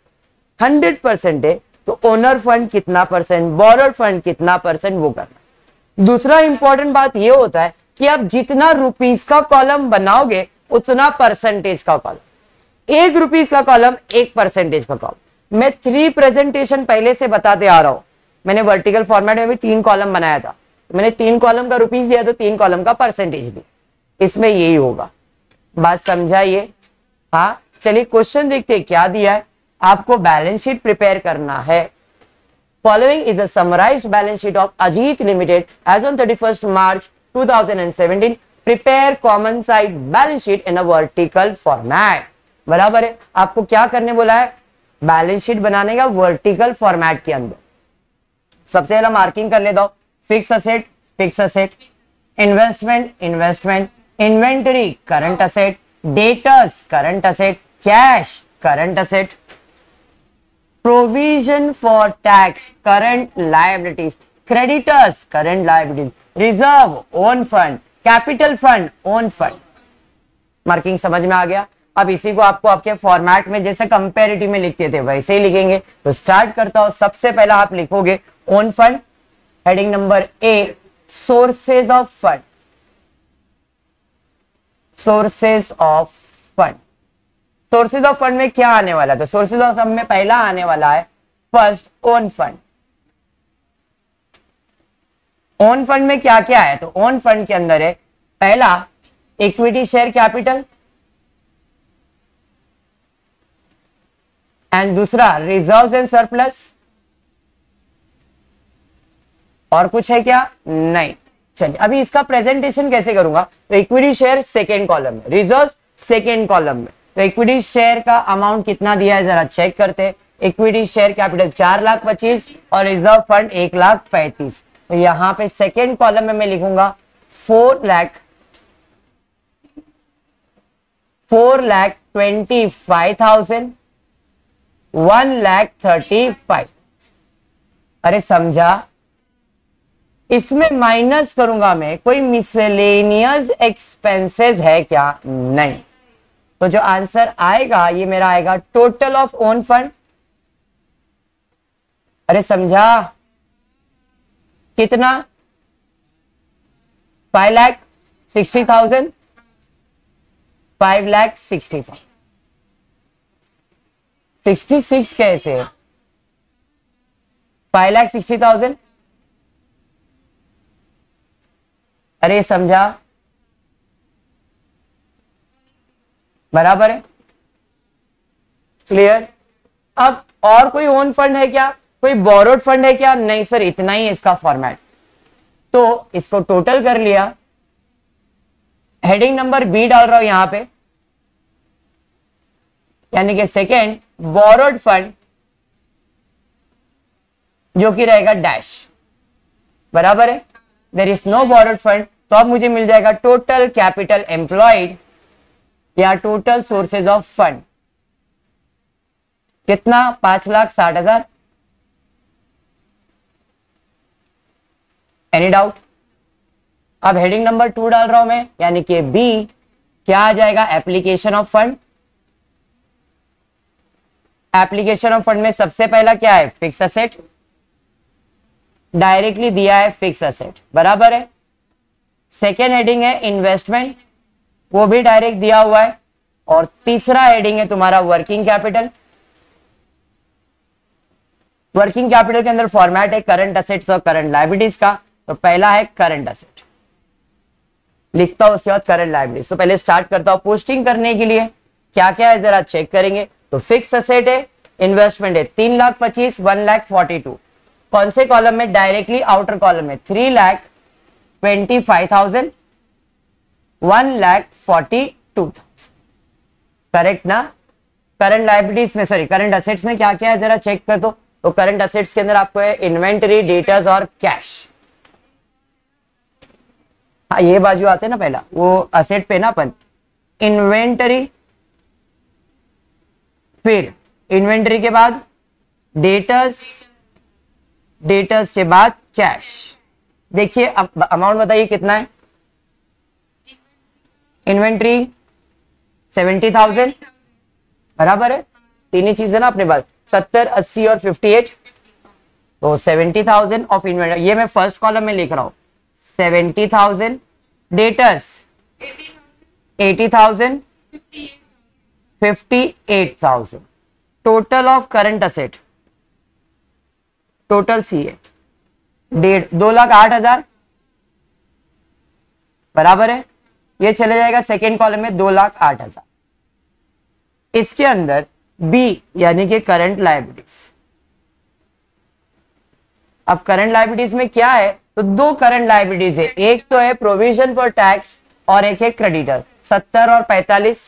S1: हंड्रेड परसेंट है तो ओनर फंड कितना परसेंट बोरोड फंड कितना परसेंट वो करना। दूसरा इंपॉर्टेंट बात ये होता है कि आप जितना रुपीस का कॉलम बनाओगे, उतना परसेंटेज का कॉलम एक रुपीस का कॉलम एक परसेंटेज का कॉलम मैं थ्री प्रेजेंटेशन पहले से बताते आ रहा हूँ। मैंने वर्टिकल फॉर्मेट में भी तीन कॉलम बनाया था। मैंने तीन कॉलम का रुपीस दिया तो तीन कॉलम का परसेंटेज भी। इसमें यही होगा। बात समझाइए। हाँ चलिए क्वेश्चन देखते हैं, क्या दिया है। आपको बैलेंस शीट प्रिपेयर करना है। Following is a balance sheet of Ajit limited as on thirty first March 2017 prepare common side balance sheet in a vertical format बराबर है? आपको क्या करने बोला है? बैलेंस शीट बनाने का वर्टिकल फॉर्मेट के अंदर। सबसे पहला मार्किंग कर लेता हूँ fix asset fix asset investment investment inventory current asset debtors current asset cash current asset provision for tax, current liabilities, creditors, current liabilities, reserve, own fund, capital fund, own fund. Marking समझ में आ गया? अब इसी को आपको आपके फॉर्मेट में जैसे कंपेरिटिव में लिखते थे, वैसे ही लिखेंगे। तो स्टार्ट करता हूँ। सबसे पहला आप लिखोगे own fund heading number A sources of fund sources of fund sources of fund में क्या आने वाला था सोर्सेज ऑफ़ फंड में पहला आने वाला है first own fund own fund में क्या क्या है? तो ओन फंड के अंदर है, पहला इक्विटी शेयर कैपिटल एंड दूसरा रिज़र्व एंड सरप्लस और कुछ है क्या? नहीं. चलिए, अभी इसका प्रेजेंटेशन कैसे करूँगा? तो इक्विटी शेयर सेकेंड कॉलम में रिज़र्व सेकेंड कॉलम में. तो इक्विटी शेयर का अमाउंट कितना दिया है, जरा चेक करते इक्विटी शेयर कैपिटल चार लाख पच्चीस और रिज़र्व फंड एक लाख पैंतीस। तो यहाँ पे सेकेंड कॉलम में मैं लिखूँगा four lakh four lakh twenty five thousand one lakh thirty five अरे समझा? इसमें माइनस करूँगा मैं, कोई मिसलेनियस एक्सपेंसेस है क्या? नहीं। तो जो आंसर आएगा, ये मेरा आएगा टोटल ऑफ़ ओन फंड अरे समझा? कितना? Five lakh sixty thousand five lakh sixty five sixty six कैसे? फाइव लैख सिक्सटी थाउज़ेंड अरे समझा? बराबर है? क्लियर अब और कोई ओन फंड है क्या? कोई बोरोड फंड है क्या? नहीं सर इतना ही इसका फॉर्मेट तो इसको टोटल कर लिया। हेडिंग नंबर बी डाल रहा हूँ यहाँ पे। यानी कि सेकेंड बोरोड फंड जो कि रहेगा डैश बराबर है? There is no borrowed fund तो अब मुझे मिल जाएगा टोटल कैपिटल एम्प्लॉयड या टोटल सोर्सेज ऑफ़ फंड कितना? पाँच लाख साठ हज़ार। एनी डाउट अब हेडिंग नंबर टू डाल रहा हूँ मैं, यानी कि बी क्या आ जाएगा? Application of fund application of fund में सबसे पहला क्या है? फिक्स असेट डायरेक्टली दिया है फिक्स असेट बराबर है। सेकेंड हेडिंग है इन्वेस्टमेंट वो भी डायरेक्ट दिया हुआ है। और तीसरा हेडिंग है तुम्हारा वर्किंग कैपिटल वर्किंग कैपिटल के अंदर फॉर्मेट है करंट असेट्स और करंट लाइबिलिटीज का। तो पहला है करंट असेट लिखता हूँ उसके बाद करंट लाइबिलिटीज तो पहले स्टार्ट करता हूँ पोस्टिंग करने के लिए। क्या क्या है जरा चेक करेंगे। तो फिक्स असेट है इन्वेस्टमेंट है, तीन लाख पच्चीस, वन लाख फोर्टी टू कौन से कॉलम में? डायरेक्टली आउटर कॉलम में। Three lakh twenty five thousand one lakh forty two correct ना? करंट लाइबिलिटीज में सॉरी करंट असेट्स में क्या क्या है? जरा चेक कर दो। तो करंट असेट्स के अंदर आपको है इन्वेंटरी डेटर्स और कैश हाँ ये बाजू आते ना पहला। वो असेट पे ना अपन। इन्वेंटरी फिर इन्वेंटरी के बाद डेटर्स डेटर्स के बाद कैश देखिए अमाउंट बताइए कितना है? Inventory seventy thousand? बराबर है। तीन ही चीज़ ना अपने पास। सत्तर, अस्सी और फिफ्टी एट। तो सेवेंटी थाउज़ेंड ऑफ़ इन्वेंट्री ये मैं फ़र्स्ट कॉलम में लिख रहा हूँ। Seventy thousand debtors eighty thousand. Fifty eight thousand. Total of current asset total C है डेढ़ दो लाख आठ हज़ार। बराबर है। ये चले जाएगा सेकेंड कॉलम में दो लाख आठ हज़ार। इसके अंदर बी यानी कि करंट लाइबिलिटीज अब करंट लाइबिलिटीज में क्या है? तो दो करंट लाइबिलिटीज है। एक तो है प्रोविज़न फॉर टैक्स और एक है क्रेडिटर सत्तर और पैतालीस।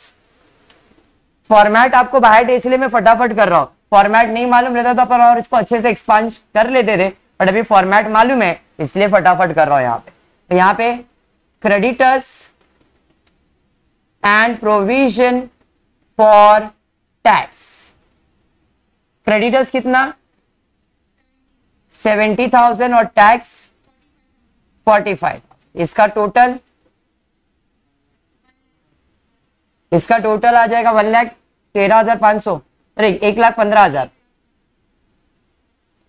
S1: फॉर्मेट आपको बाहर इसलिए मैं फटाफट कर रहा हूँ। फॉर्मेट नहीं मालूम रहता तो अपन और इसको अच्छे से एक्सपांड कर लेते थे बट अभी फॉर्मेट मालूम है, इसलिए फटाफट कर रहा हूँ यहाँ पे। तो यहाँ पे creditors and provision for tax creditors कितना? सेवेंटी थाउज़ेंड और टैक्स फोर्टी फाइव इसका टोटल इसका टोटल आ जाएगा वन लाख तेरह हज़ार पाँच सौ। अरे, एक लाख पंद्रह हज़ार।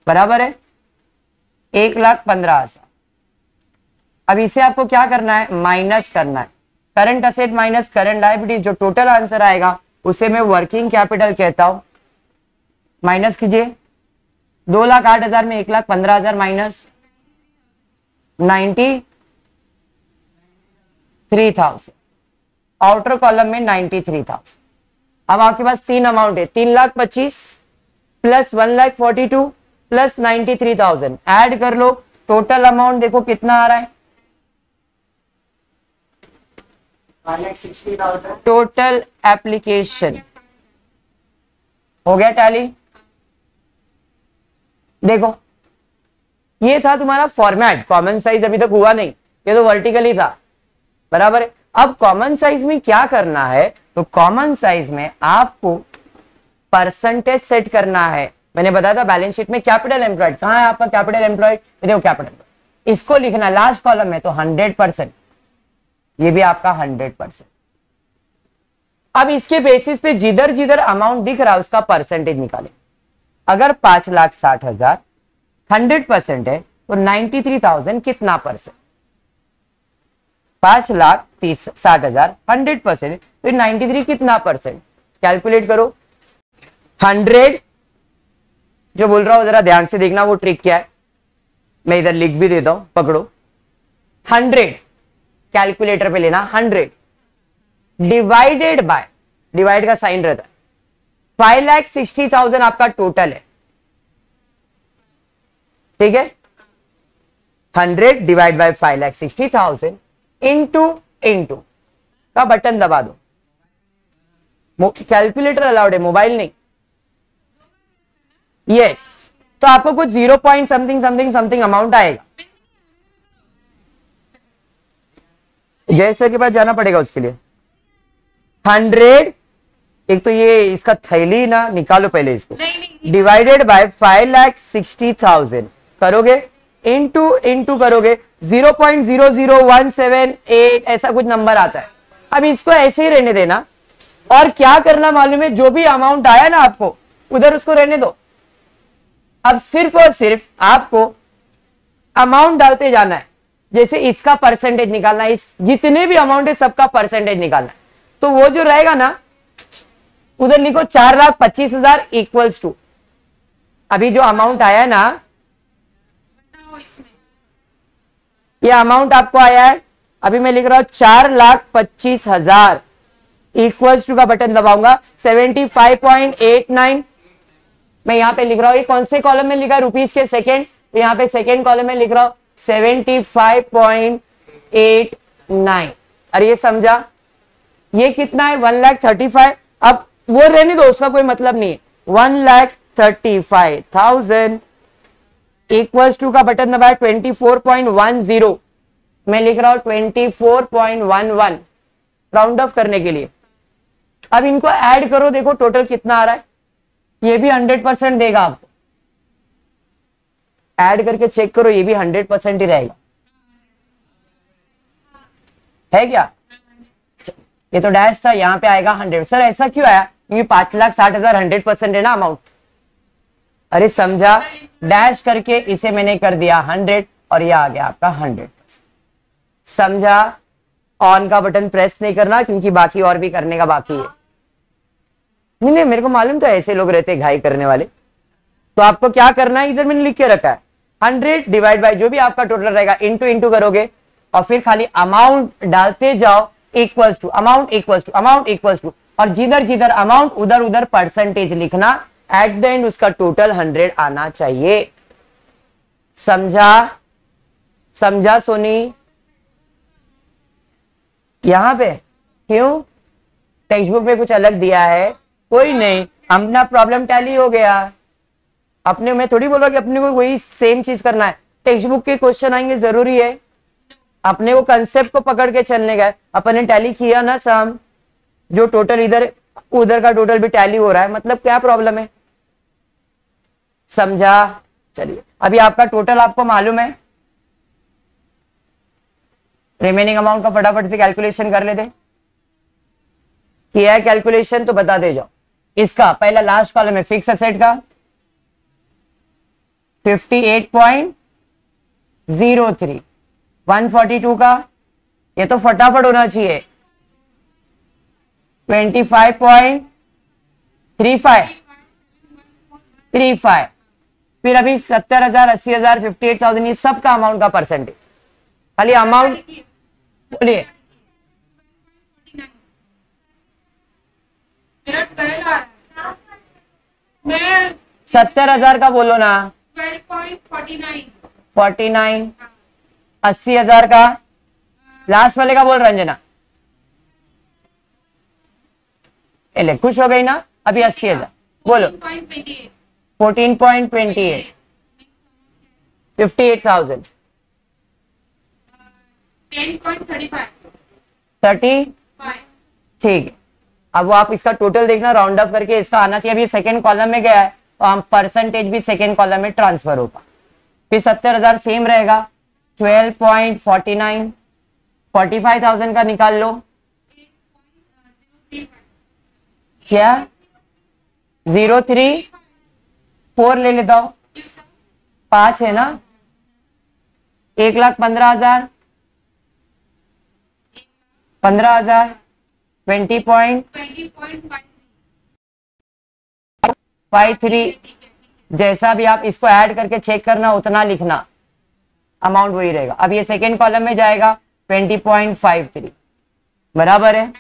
S1: बराबर है? एक लाख पंद्रह हज़ार। अब इसे आपको क्या करना है? माइनस करना है। Current asset minus current liabilities जो टोटल आंसर आएगा, उसे मैं वर्किंग कैपिटल कहता हूँ। माइनस कीजिए। दो लाख आठ हज़ार में एक लाख पंद्रह हज़ार minus ninety three thousand outer column में नाइन्टी थ्री थाउज़ेंड अब आपके पास तीन अमाउंट है। तीन लाख पच्चीस plus one lakh forty two plus ninety three thousand add कर लो। टोटल अमाउंट देखो कितना आ रहा है। टोटल एप्लीकेशन हो गया टैली देखो, ये था तुम्हारा फॉर्मेट कॉमन साइज़ अभी तक हुआ नहीं। ये तो वर्टिकली था। बराबर है? अब कॉमन साइज़ में क्या करना है? तो कॉमन साइज़ में आपको परसेंटेज सेट करना है। मैंने बताया था बैलेंस शीट में कैपिटल एम्प्लॉयड कहा है आपका कैपिटल एम्प्लॉयड देखो कैपिटल इसको लिखना लास्ट कॉलम में तो हंड्रेड परसेंट ये भी आपका हंड्रेड परसेंट अब इसके बेसिस पे जिधर जिधर अमाउंट दिख रहा है, उसका परसेंटेज निकाले। अगर पाँच लाख साठ हज़ार हंड्रेड परसेंट है तो नाइन्टी थ्री थाउज़ेंड कितना परसेंट पाँच लाख तीस साठ हज़ार हंड्रेड परसेंट तो नाइन्टी थ्री कितना परसेंट कैलकुलेट करो। हंड्रेड जो बोल रहा हूँ, जरा ध्यान से देखना, वो ट्रिक क्या है? मैं इधर लिख भी देता हूँ, पकड़ो। हंड्रेड कैलकुलेटर पे लेना हंड्रेड डिवाइडेड बाय डिवाइड का साइन रहता है। फाइव लैख सिक्सटी थाउज़ेंड आपका टोटल है। ठीक है? Hundred divide by five lakh sixty thousand into into का बटन दबा दो। कैलकुलेटर अलाउड है मोबाइल नहीं। Yes yes. तो आपको कुछ zero point something something something amount आएगा। जय सर के पास जाना पड़ेगा उसके लिए। हंड्रेड एक तो ये इसका थैली ना निकालो पहले इसको। Divided by five lakh sixty thousand करोगे? इंटू इंटू करोगे। Zero point zero zero one seven eight ऐसा कुछ नंबर आता है। अब इसको ऐसे ही रहने देना। और क्या करना मालूम है? जो भी अमाउंट आया ना आपको उधर उसको रहने दो। अब सिर्फ़ और सिर्फ़ आपको अमाउंट डालते जाना है। जैसे इसका परसेंटेज निकालना इस जितने भी अमाउंट है, सबका परसेंटेज निकालना तो वो जो रहेगा ना, उधर लिखो चार लाख पच्चीस हज़ार इक्वल्स टू अभी जो अमाउंट आया ना, ये अमाउंट आपको आया है, अभी मैं लिख रहा हूँ चार लाख पच्चीस हज़ार इक्वल्स टू का button दबाऊँगा seventy five point eight nine मैं यहाँ पे लिख रहा हूँ, ये कौन से कॉलम में लिखा रुपीज़ के सेकेंड यहाँ पे सेकेंड कॉलम में लिख रहा हूँ seventy five point eight nine. अरे ये समझा? ये कितना है? One lakh thirty five. अब वो रहने दो, उसका कोई मतलब नहीं है। One lakh thirty five thousand equals to का बटन दबाया twenty four point one zero मैं लिख रहा हूँ twenty four point one one round off करने के लिए। अब इनको ऐड करो, देखो टोटल कितना आ रहा है। ये भी हंड्रेड परसेंट देगा आपको। ऐड करके चेक करो, ये भी हंड्रेड परसेंट ही रहेगा। है क्या? ये तो डैश था, यहाँ पे आएगा हंड्रेड। सर, ऐसा क्यों आया? क्योंकि पाँच लाख साठ हज़ार हंड्रेड परसेंट है ना अमाउंट अरे, समझा? डैश करके इसे मैंने कर दिया हंड्रेड और ये आ गया आपका हंड्रेड। समझा? ऑन का बटन प्रेस नहीं करना, क्योंकि बाकी और भी करने का बाकी है। नहीं नहीं, मेरे को मालूम तो ऐसे लोग रहते घाई करने वाले। तो आपको क्या करना है? इधर मैंने लिख के रखा है। हंड्रेड डिवाइड बाई जो भी आपका टोटल रहेगा इंटू इंटू करोगे। और फिर खाली अमाउंट डालते जाओ equals to amount equals to amount equals to और जिधर जिधर अमाउंट उधर उधर परसेंटेज लिखना एट द एंड उसका टोटल हंड्रेड आना चाहिए। समझा? समझा, सोनी? यहाँ पे? क्यों? टेक्स्ट बुक में कुछ अलग दिया है। कोई नहीं, अपना प्रॉब्लम टैली हो गया। अपने, में थोड़ी बोलो कि अपने को वही सेम चीज़ करना है। टेक्स्ट बुक के क्वेश्चन आएँगे, ज़रूरी है। अपने को कंसेप्ट को पकड़ के चलने गए अपन ने टैली किया ना सम जो टोटल इधर, उधर का टोटल भी टैली हो रहा है। मतलब क्या प्रॉब्लम है? समझा? चलिए। अभी आपका टोटल आपको मालूम है। रिमेनिंग अमाउंट का फटाफट से कैलकुलेशन कर लेते। किया है कैलकुलेशन तो बता दे जाओ। इसका, पहला लास्ट कॉलम है फिक्स असेट का। 58.03 142 का ये तो फटाफट होना चाहिए। 25.35 35 फिर अभी सत्तर हज़ार अस्सी हज़ार फिफ्टी एट थाउज़ेंड ये सबका अमाउंट का परसेंटेज खाली अमाउंट बोलिए। सत्तर हज़ार का बोलो ना।
S2: Forty nine.
S1: अस्सी हज़ार का? लास्ट वाले का बोल रंजना एले खुश हो गई ना? अभी अस्सी हज़ार। बोलो। Fourteen point twenty eight. Fifty eight thousand.
S2: Thirty?
S1: ठीक है। अब वो आप इसका टोटल देखना राउंड अप करके इसका आना चाहिए। अभी सेकेंड कॉलम में गया है। परसेंटेज भी सेकेंड कॉलम में ट्रांसफ़र होगा। फिर सत्तर हज़ार सेम रहेगा। Twelve point forty nine forty five thousand का निकाल लो। क्या? ज़ीरो थ्री फोर ले लेता हूँ। पाँच है ना? एक लाख पंद्रह हज़ार। पंद्रह हज़ार ट्वेंटी पॉइंट
S2: फाइव
S1: थ्री जैसा भी आप इसको ऐड करके चेक करना, उतना लिखना। अमाउंट वही रहेगा। अब ये सेकेंड कॉलम में जाएगा ट्वेंटी पॉइंट फाइव थ्री बराबर है?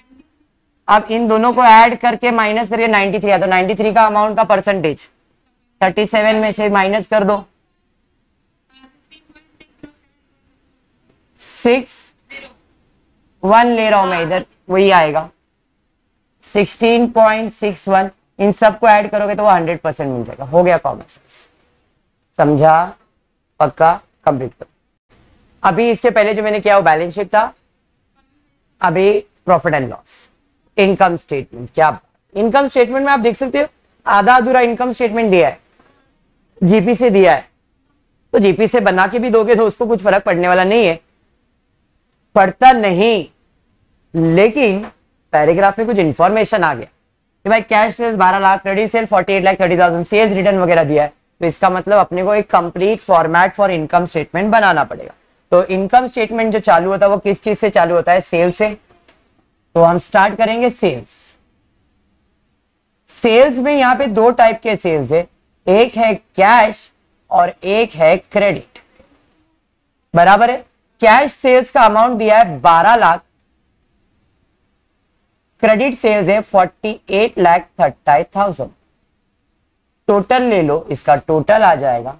S1: अब इन दोनों को ऐड करके माइनस करके 93 थ्री तो 93 का अमाउंट का परसेंटेज 37 में से माइनस कर दो। सिक्स वन ले रहा हूँ मैं, इधर वही आएगा। 16.61 इन सबको ऐड करोगे तो वो 100 परसेंट मिल जाएगा। हो गया कॉमन सेंस समझा? पक्का? कंप्लीट करो। अभी इसके पहले जो मैंने किया वो बैलेंस शीट था। अभी profit and loss income statement क्या इनकम स्टेटमेंट में आप देख सकते हो, आधा अधूरा इनकम स्टेटमेंट दिया है। जीपी से दिया है। तो जीपी से बना के भी दोगे तो उसको कुछ फ़र्क पड़ने वाला नहीं है। पड़ता नहीं। लेकिन पैराग्राफ में कुछ इंफॉर्मेशन आ गया। कि भाई cash sales 12 lakh credit sale 48 lakh thirty thousand sales return वगैरह दिया है। तो इसका मतलब अपने को एक complete format for income statement बनाना पड़ेगा। तो इनकम स्टेटमेंट जो चालू होता है, वो किस चीज़ से चालू होता है? सेल से। तो हम स्टार्ट करेंगे सेल्स सेल्स में यहाँ पे दो टाइप के सेल्स है। एक है कैश और एक है क्रेडिट बराबर है? कैश सेल्स का अमाउंट दिया है 12 लाख क्रेडिट सेल्स है 48 लाख थर्टी थाउज़ेंड टोटल ले लो, इसका टोटल आ जाएगा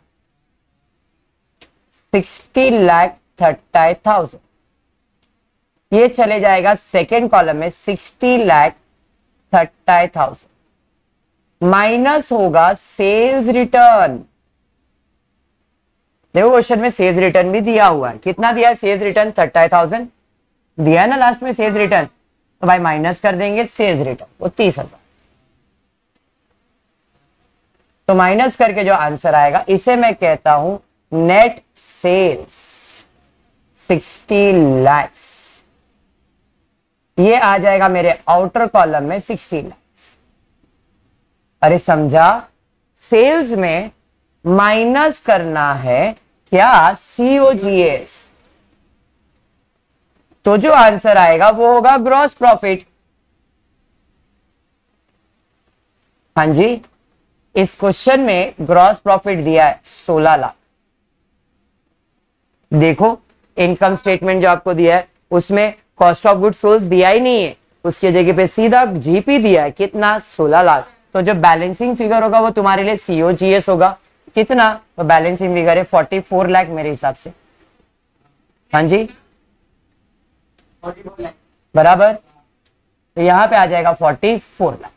S1: 60 लाख थर्टी थाउज़ेंड ये चले जाएगा सेकेंड कॉलम में 60 लाख थर्टी थाउज़ेंड माइनस होगा सेल्स रिटर्न देखो क्वेश्चन में सेल्स रिटर्न भी दिया हुआ है। कितना दिया है? सेल्स रिटर्न थर्टी थाउज़ेंड दिया है ना लास्ट में सेल्स रिटर्न तो भाई माइनस कर देंगे सेल्स रिटर्न वो तीस हज़ार। तो माइनस करके जो आंसर आएगा, इसे मैं कहता हूँ नेट सेल्स सिक्सटी लैक्स ये आ जाएगा मेरे आउटर कॉलम में सिक्सटी लैक्स अरे समझा सेल्स में माइनस करना है क्या? सीओजीएस तो जो आंसर आएगा वो होगा ग्रॉस प्रॉफिट हाँ जी, इस क्वेश्चन में ग्रॉस प्रॉफिट दिया है 16 लाख. देखो इनकम स्टेटमेंट जो आपको दिया है, उसमें कॉस्ट ऑफ़ गुड सोल्स दिया ही नहीं है. उसके जगह पे सीधा जीपी दिया है, कितना? 16 लाख. तो जो बैलेंसिंग फिगर होगा वो तुम्हारे लिए सीओजीएस होगा. कितना? तो बैलेंसिंग फिगर है 44 लाख मेरे हिसाब से. हाँ जी? बराबर? तो यहाँ पे आ जाएगा 44 लाख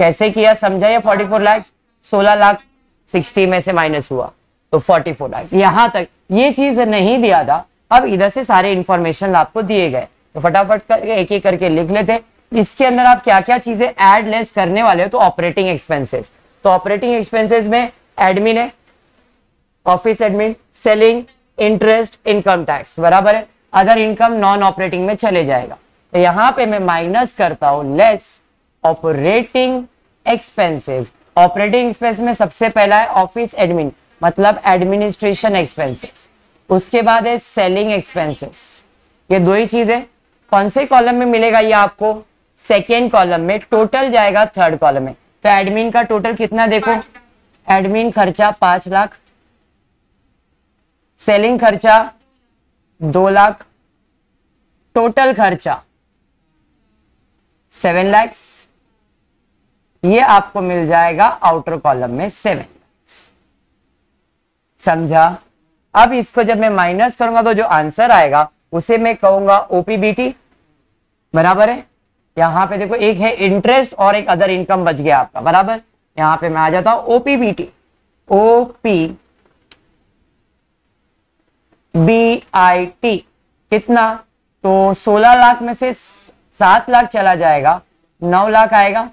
S1: कैसे किया? समझा ये 44 लाख 16 लाख 60 में से माइनस हुआ तो 44 लाख यहाँ तक, ये चीज़ नहीं दिया था। अब इधर से सारे इंफॉर्मेशन आपको दिए गए। तो फटाफट करके एक एक करके लिख लेते। इसके अंदर आप क्या क्या चीज़ें एड लेस करने वाले हो? तो ऑपरेटिंग एक्सपेंसेस तो ऑपरेटिंग एक्सपेंसेस में एडमिन है office admin selling interest income tax बराबर है? अदर इनकम नॉन ऑपरेटिंग में चले जाएगा। तो यहाँ पे मैं माइनस करता हूँ less operating expenses operating expense में सबसे पहला है ऑफ़िस एडमिन मतलब एडमिनिस्ट्रेशन एक्सपेंसेस उसके बाद है सेलिंग एक्सपेंसेस ये दो ही चीज़। कौन से कॉलम में मिलेगा ये आपको? सेकेंड कॉलम में टोटल जाएगा थर्ड कॉलम में। तो एडमिन का टोटल कितना देखो? एडमिन खर्चा पाँच लाख सेलिंग खर्चा, दो लाख। टोटल खर्चा सेवन लैक्स ये आपको मिल जाएगा आउटर कॉलम में सेवन लैक्स समझा? अब इसको जब मैं माइनस करूँगा तो जो आंसर आएगा, उसे मैं कहूँगा ओपीबीटी बराबर है? यहाँ पे देखो, एक है इंटरेस्ट और एक अदर इनकम बच गया आपका। बराबर? यहाँ पे मैं आ जाता हूँ OPBT O P B I T कितना? तो 16 लाख में से सात लाख चला जाएगा। नौ लाख आएगा।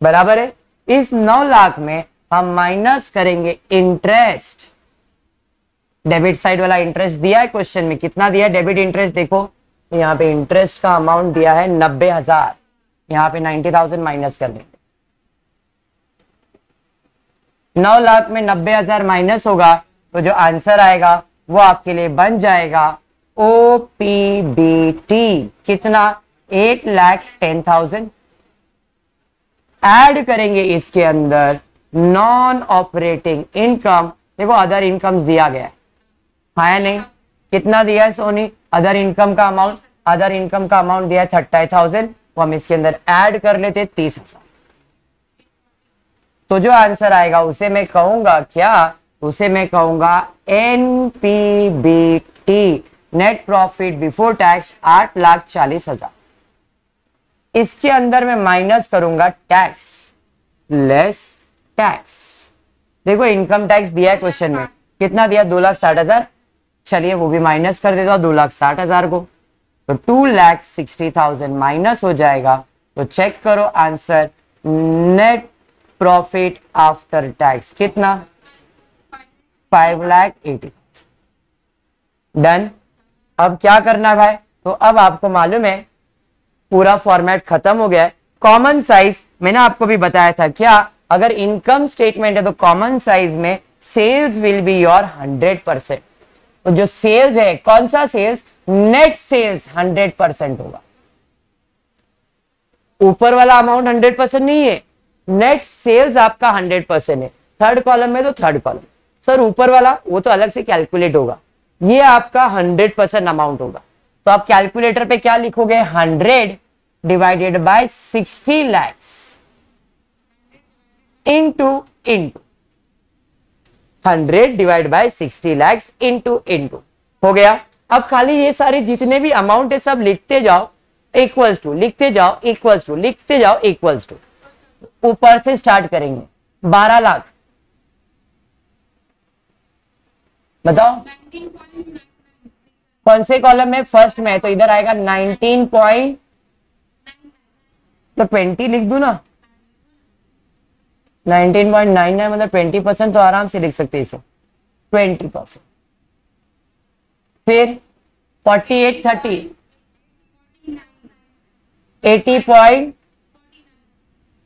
S1: बराबर है? इस नौ लाख में हम माइनस करेंगे इंटरेस्ट डेबिट साइड वाला इंटरेस्ट दिया है क्वेश्चन में। कितना दिया डेबिट इंटरेस्ट देखो। यहाँ पे इंटरेस्ट का अमाउंट दिया है नब्बे हज़ार। यहाँ पे नाइन्टी थाउज़ेंड माइनस कर देंगे। नौ लाख में नब्बे हज़ार माइनस होगा। तो जो आंसर आएगा वो आपके लिए बन जाएगा ओ पी बी टी कितना? Eight lakh ten thousand add करेंगे इसके अंदर नॉन ऑपरेटिंग इनकम देखो अदर इनकम दिया गया है। हाँ नहीं? कितना दिया है सोनी? अदर इनकम का अमाउंट अदर इनकम का अमाउंट दिया है थर्टी थाउज़ेंड वो हम इसके अंदर ऐड कर लेते तीस हज़ार। तो जो आंसर आएगा, उसे मैं कहूँगा क्या? उसे मैं कहूँगा N P B T net profit before tax आठ लाख चालीस हज़ार। इसके अंदर मैं माइनस करूँगा टैक्स लेस टैक्स देखो इनकम टैक्स दिया है क्वेश्चन में। कितना दिया? दो लाख साठ हज़ार। चलिए वो भी माइनस कर देता दो लाख साठ हज़ार को। तो two lakh sixty thousand minus हो जाएगा। तो चेक करो answer net profit after tax कितना? फाइव लैख एटी डन अब क्या करना भाई? तो अब आपको मालूम है, पूरा फॉर्मेट खत्म हो गया है। कॉमन साइज़ मैंने आपको भी बताया था, क्या अगर इनकम स्टेटमेंट है तो कॉमन साइज़ में sales will be your hundred percent तो जो सेल्स है, कौन सा sales net sales hundred percent होगा। ऊपर वाला अमाउंट हंड्रेड परसेंट नहीं है। नेट सेल्स आपका हंड्रेड परसेंट है। थर्ड कॉलम में तो थर्ड कॉलम सर, ऊपर वाला, वो तो अलग से कैलकुलेट होगा। ये आपका हंड्रेड परसेंट अमाउंट होगा। तो आप कैलकुलेटर पे क्या लिखोगे? Hundred divided by sixty lakhs into into hundred divide by sixty lakhs into into हो गया? अब खाली ये सारे जितने भी अमाउंट है, सब लिखते जाओ। इक्वल्स टू लिखते जाओ इक्वल्स टू लिखते जाओ इक्वल्स टू ऊपर से स्टार्ट करेंगे। बारह लाख। बताओ। कौन से कॉलम में फ़र्स्ट में है? तो इधर आएगा 19 पॉइंट तो 20 लिख दू ना? 19.99 मतलब 20 परसेंट तो आराम से लिख सकते इसे। 20 परसेंट फिर 48 30 80 पॉइंट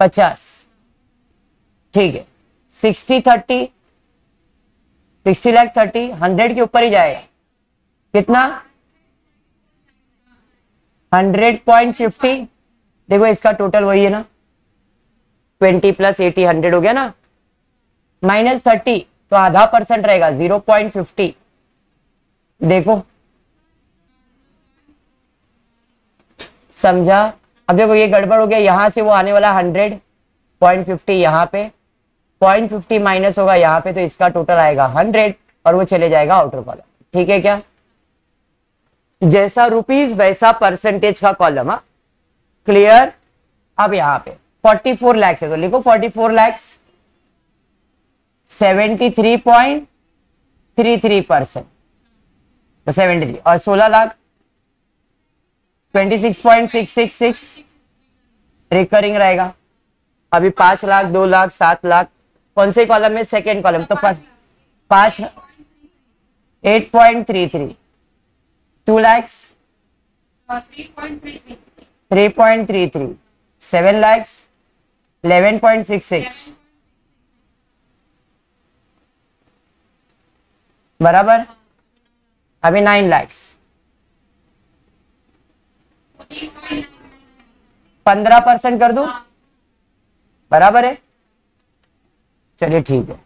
S1: पचास। ठीक है। 60 30 60 लाख 30 100 के ऊपर ही जाएगा। कितना? Hundred point fifty. देखो, इसका टोटल वही है ना। ट्वेंटी प्लस एटी, हंड्रेड हो गया ना। माइनस थर्टी तो आधा परसेंट रहेगा, ज़ीरो पॉइंट फिफ्टी। देखो। समझा? अब देखो, ये गड़बड़ हो गया। यहाँ से वो आने वाला हंड्रेड पॉइंट फिफ्टी, यहाँ पे। पॉइंट फिफ्टी माइनस होगा, यहाँ पे तो इसका टोटल आएगा हंड्रेड और वो चले जाएगा आउटर कॉलम ठीक है क्या? जैसा रुपीज़ वैसा परसेंटेज का कॉलम हा? क्लियर अब यहाँ पे 44 लैक्स है तो लिखो 44 लैक्स 73.33 परसेंट तो 73 और 16 लाख 26.666 रिकरिंग रहेगा। अभी पाँच लाख, दो लाख, सात लाख कौन से कॉलम में सेकेंड कॉलम तो पाँच eight point three three two lakhs three point three three seven lakhs eleven point six six बराबर? अभी नाइन लैक्स पंद्रह परसेंट कर दू? बराबर है? चलिए ठीक है।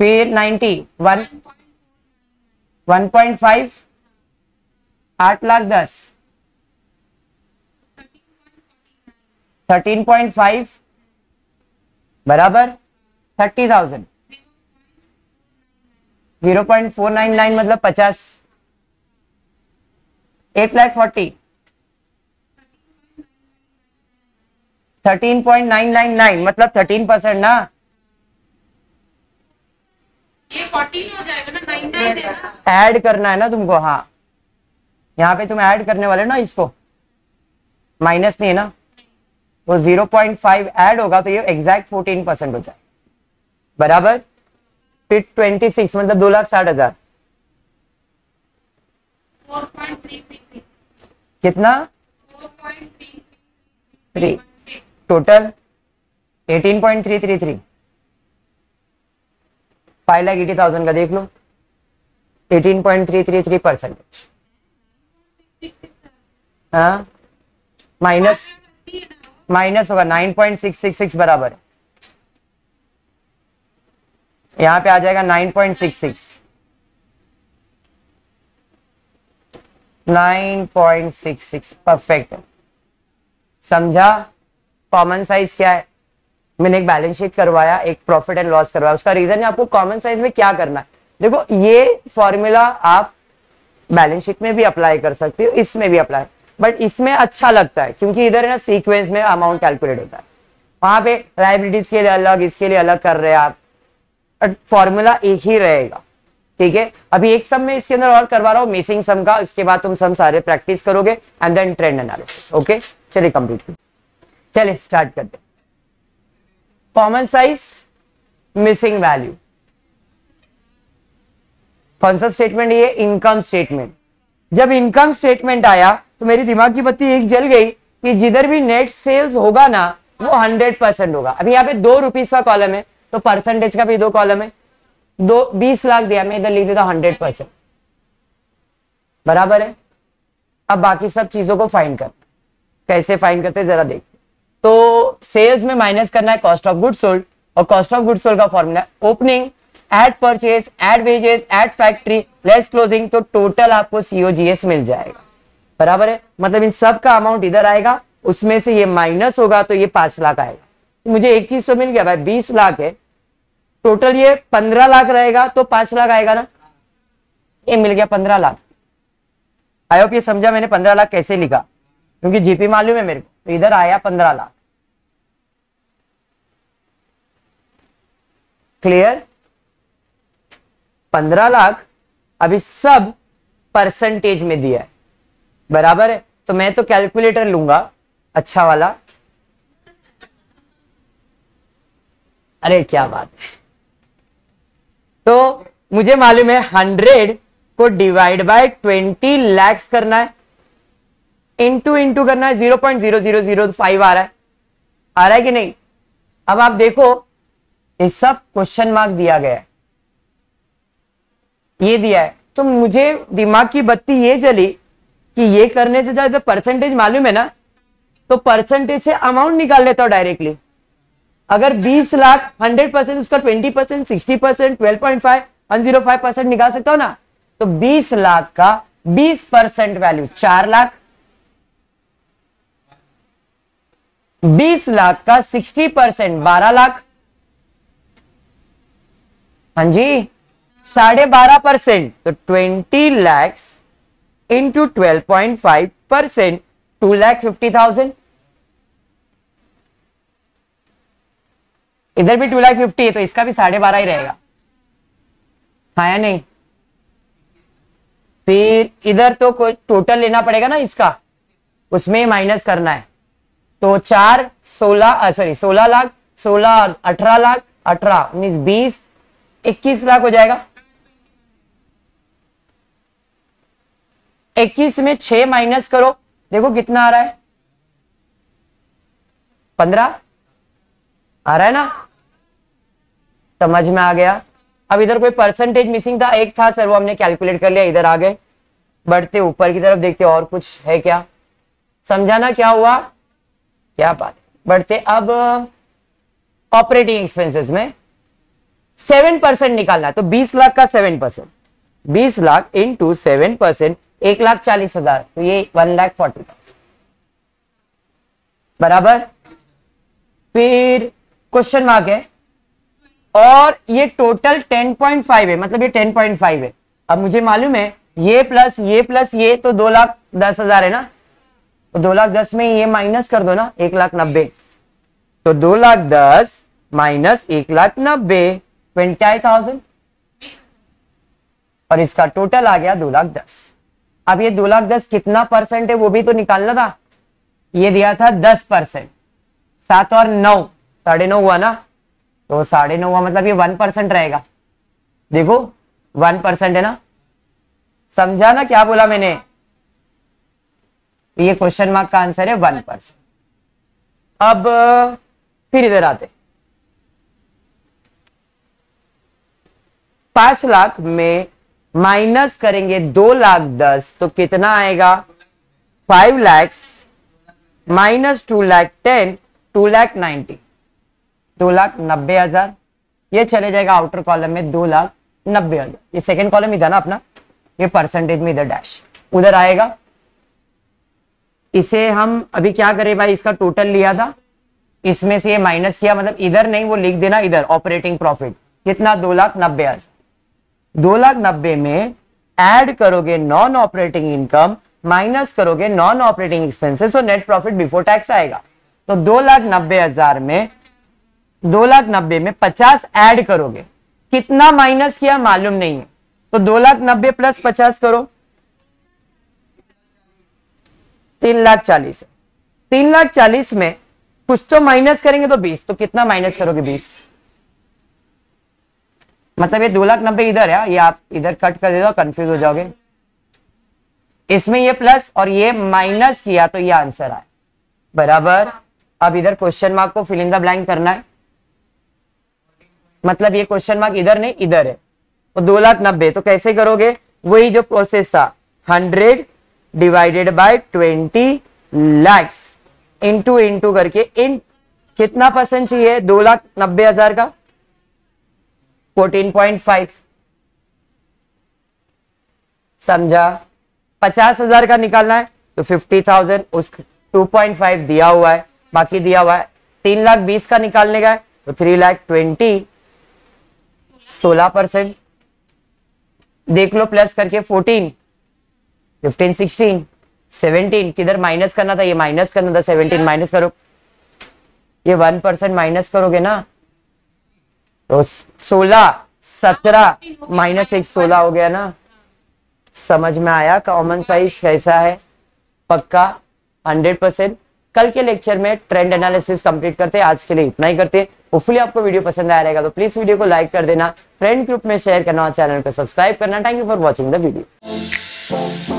S1: फिर ninety one one point five आठ लाख दस। थर्टीन पॉइंट फाइव बराबर thirty thousand zero point four nine nine मतलब पचास। Eight lakh forty thirteen point nine nine nine मतलब थर्टीन परसेंट ना?
S2: ये 14 हो जाएगा ना 99
S1: ऐड करना है ना तुमको हाँ। यहाँ पे तुम ऐड करने वाले ना इसको। माइनस नहीं है ना? वो 0.5 ऐड होगा तो ये एग्जैक्ट 14 परसेंट हो जाए। बराबर? फिर 26 मतलब दो लाख साठ हज़ार। कितना?
S2: 4.333
S1: three total 18.333 five lakh eighty thousand का देख लो। 18.333 परसेंटेज हाँ? माइनस माइनस होगा 9.666 बराबर है। यहाँ पे आ जाएगा 9.66 9.66 परफेक्ट समझा? कॉमन साइज़ क्या है? मैंने एक बैलेंस शीट करवाया, एक प्रॉफिट एंड लॉस करवाया। उसका रीजन है आपको कॉमन साइज़ में क्या करना है? देखो, ये फॉर्मूला आप बैलेंस शीट में भी अप्लाई कर सकते हो, इसमें भी अप्लाई बट इसमें अच्छा लगता है, क्योंकि इधर है ना सीक्वेंस में अमाउंट कैलकुलेट होता है। वहाँ पे लाइबिलिटीज के लिए अलग, इसके लिए अलग कर रहे हैं आप। बट फॉर्मूला एक ही रहेगा, ठीक है? अभी एक सम में इसके अंदर और करवा रहा हूँ मिसिंग सम का, उसके बाद तुम सम सारे प्रैक्टिस करोगे and then trend analysis okay चलिए कंप्लीट चलिए स्टार्ट करते कॉमन साइज़ मिसिंग वैल्यू कौन सा स्टेटमेंट ये? इनकम स्टेटमेंट जब इनकम स्टेटमेंट आया तो मेरी दिमाग की बत्ती एक जल गई कि जिधर भी नेट सेल्स होगा ना, वो हंड्रेड परसेंट होगा। अभी यहाँ पे दो रुपीज़ का कॉलम है तो परसेंटेज का भी दो कॉलम है। दो, बीस लाख दिया, मैं इधर लिख देता हंड्रेड परसेंट बराबर है? अब बाकी सब चीज़ों को फाइंड कर कैसे फाइंड करते जरा देख तो सेल्स में माइनस करना है कॉस्ट ऑफ़ गुड सोल्ड और कॉस्ट ऑफ़ गुड सोल्ड का formula opening add purchase add wages add factory less closing तो टोटल आपको सीओजीएस मिल जाएगा। बराबर है? मतलब इन सब का अमाउंट इधर आएगा, उसमें से ये माइनस होगा तो ये पाँच लाख आएगा। मुझे एक चीज़ तो मिल गया, भाई, बीस लाख है। टोटल ये पंद्रह लाख रहेगा तो पाँच लाख आएगा ना? ये मिल गया पंद्रह लाख। आई होप ये समझा मैंने पंद्रह लाख कैसे लिखा। क्योंकि जीपी मालूम है मेरे को। तो इधर आया पंद्रह लाख। क्लियर पंद्रह लाख अभी सब परसेंटेज में दिया है। बराबर है? तो मैं तो कैलकुलेटर लूँगा अच्छा वाला। अरे क्या बात है। तो मुझे मालूम है हंड्रेड को डिवाइड बाय ट्वेंटी लैक्स करना है। इंटू इंटू करना है zero point zero zero zero five आ रहा है। आ रहा है कि नहीं? अब आप देखो, ये सब क्वेश्चन मार्क दिया गया है। ये दिया है। तो मुझे दिमाग की बत्ती ये जली कि ये करने से ज़्यादा परसेंटेज मालूम है ना? तो परसेंटेज से अमाउंट निकाल लेता हूँ डायरेक्टली अगर 20 लाख 100 परसेंट उसका 20 percent sixty percent twelve point five one zero five percent निकाल सकता हूँ ना? तो 20 लाख का 20 परसेंट वैल्यू चार लाख। 20 लाख का 60 परसेंट, बारह लाख। हाँ जी, साढ़े बारह परसेंट तो twenty lakhs into twelve point five percent, two lakh fifty thousand. इधर भी टू लाख फिफ्टी है तो इसका भी साढ़े बारह ही रहेगा। हाँ या नहीं? फिर इधर तो कोई टोटल लेना पड़ेगा ना इसका, उसमें माइनस करना है। तो चार, सोलह सॉरी सोलह लाख, सोलह, अठारह लाख, अठारह मीन बीस, इक्कीस लाख हो जाएगा। इक्कीस में छ माइनस करो, देखो कितना आ रहा है। पंद्रह, आ रहा है ना? समझ में आ गया। अब इधर कोई परसेंटेज मिसिंग था, एक था, सर, वो हमने कैलकुलेट कर लिया, इधर आ गए। बढ़ते ऊपर की तरफ़ देखते और कुछ है क्या। समझाना क्या हुआ? क्या बात बढ़ते अब ऑपरेटिंग एक्सपेंसेस में सेवन परसेंट निकालना तो बीस लाख का सेवन परसेंट बीस lakh into seven percent एक लाख चालीस हज़ार तो ये वन लाख फोर्टी थाउज़ेंड बराबर? फिर क्वेश्चन मार्क है, और ये टोटल टेन पॉइंट फाइव है मतलब ये टेन पॉइंट फाइव है। अब मुझे मालूम है, ये प्लस ये प्लस ये तो दो लाख दस हज़ार है ना? तो दो लाख दस में ये माइनस कर दो ना, एक लाख नब्बे। तो दो लाख दस माइनस एक लाख नब्बे ट्वेंटी थाउज़ेंड और इसका टोटल आ गया दो लाख दस। अब ये दो लाख दस कितना परसेंट है, वो भी तो निकालना था। ये दिया था दस परसेंट सात और नौ, साढ़े नौ हुआ ना? तो साढ़े नौ हुआ मतलब ये वन परसेंट रहेगा। देखो वन परसेंट है ना? समझा ना क्या बोला मैंने? ये क्वेश्चन मार्क का आंसर है वन परसेंट अब, फिर इधर आते पाँच लाख में माइनस करेंगे दो लाख दस तो कितना आएगा? Five lakhs minus two lakh ten two lakh ninety दो लाख नब्बे हज़ार। ये चले जाएगा आउटर कॉलम में दो लाख नब्बे हज़ार। ये सेकेंड कॉलम इधर ना अपना। ये परसेंटेज में इधर डैश उधर आएगा। इसे हम अभी क्या करें भाई? इसका टोटल लिया था। इसमें से ये माइनस किया मतलब इधर नहीं, वो लिख देना इधर ऑपरेटिंग प्रॉफिट कितना? दो लाख नब्बे दो लाख नब्बे में ऐड करोगे नॉन ऑपरेटिंग इनकम माइनस करोगे नॉन ऑपरेटिंग एक्सपेंसेस तो नेट प्रॉफिट बिफोर टैक्स आएगा। तो दो लाख नब्बे हज़ार में, दो लाख नब्बे में पचास ऐड करोगे। कितना माइनस किया? मालूम नहीं है। तो दो लाख नब्बे प्लस पचास करो। तीन लाख चालीस। तीन लाख चालीस में कुछ तो माइनस करेंगे तो बीस तो कितना माइनस करोगे बीस? मतलब ये दो लाख नब्बे इधर है, ये आप इधर कट कर दे दो कंफ्यूज हो जाओगे। इसमें ये प्लस और ये माइनस किया तो ये आंसर आए बराबर? अब इधर क्वेश्चन मार्क को फिल इन द ब्लैंक करना है। मतलब ये क्वेश्चन मार्क इधर नहीं, इधर है। तो दो लाख नब्बे तो कैसे करोगे? वही जो प्रोसेस था hundred divided by twenty lakhs into into करके इन कितना परसेंट चाहिए? दो लाख नब्बे हज़ार का? फोर्टीन पॉइंट फाइव समझा? पचास हज़ार का निकालना है तो फिफ्टी थाउज़ेंड उस टू पॉइंट फाइव दिया हुआ है, बाकी दिया हुआ है। तीन लाख बीस का निकालने का है तो थ्री लाख ट्वेंटी सोलह परसेंट देख लो प्लस करके फोर्टीन फिफ्टीन सिक्सटीन सेवनटीन किधर माइनस करना था? ये माइनस करना था सेवनटीन माइनस करो। ये वन परसेंट माइनस करोगे ना? तो सोलह, सत्रह माइनस एक सोलह हो गया ना? समझ में आया? कॉमन साइज़ कैसा है? पक्का? हंड्रेड परसेंट कल के लेक्चर में ट्रेंड एनालिसिस कंप्लीट करते हैं आज के लिए इतना ही करते। हैं होपफुली आपको वीडियो पसंद आया रहेगा तो प्लीज़ वीडियो को लाइक कर देना। फ्रेंड ग्रुप में शेयर करना और चैनल को सब्सक्राइब करना। Thank you for watching the video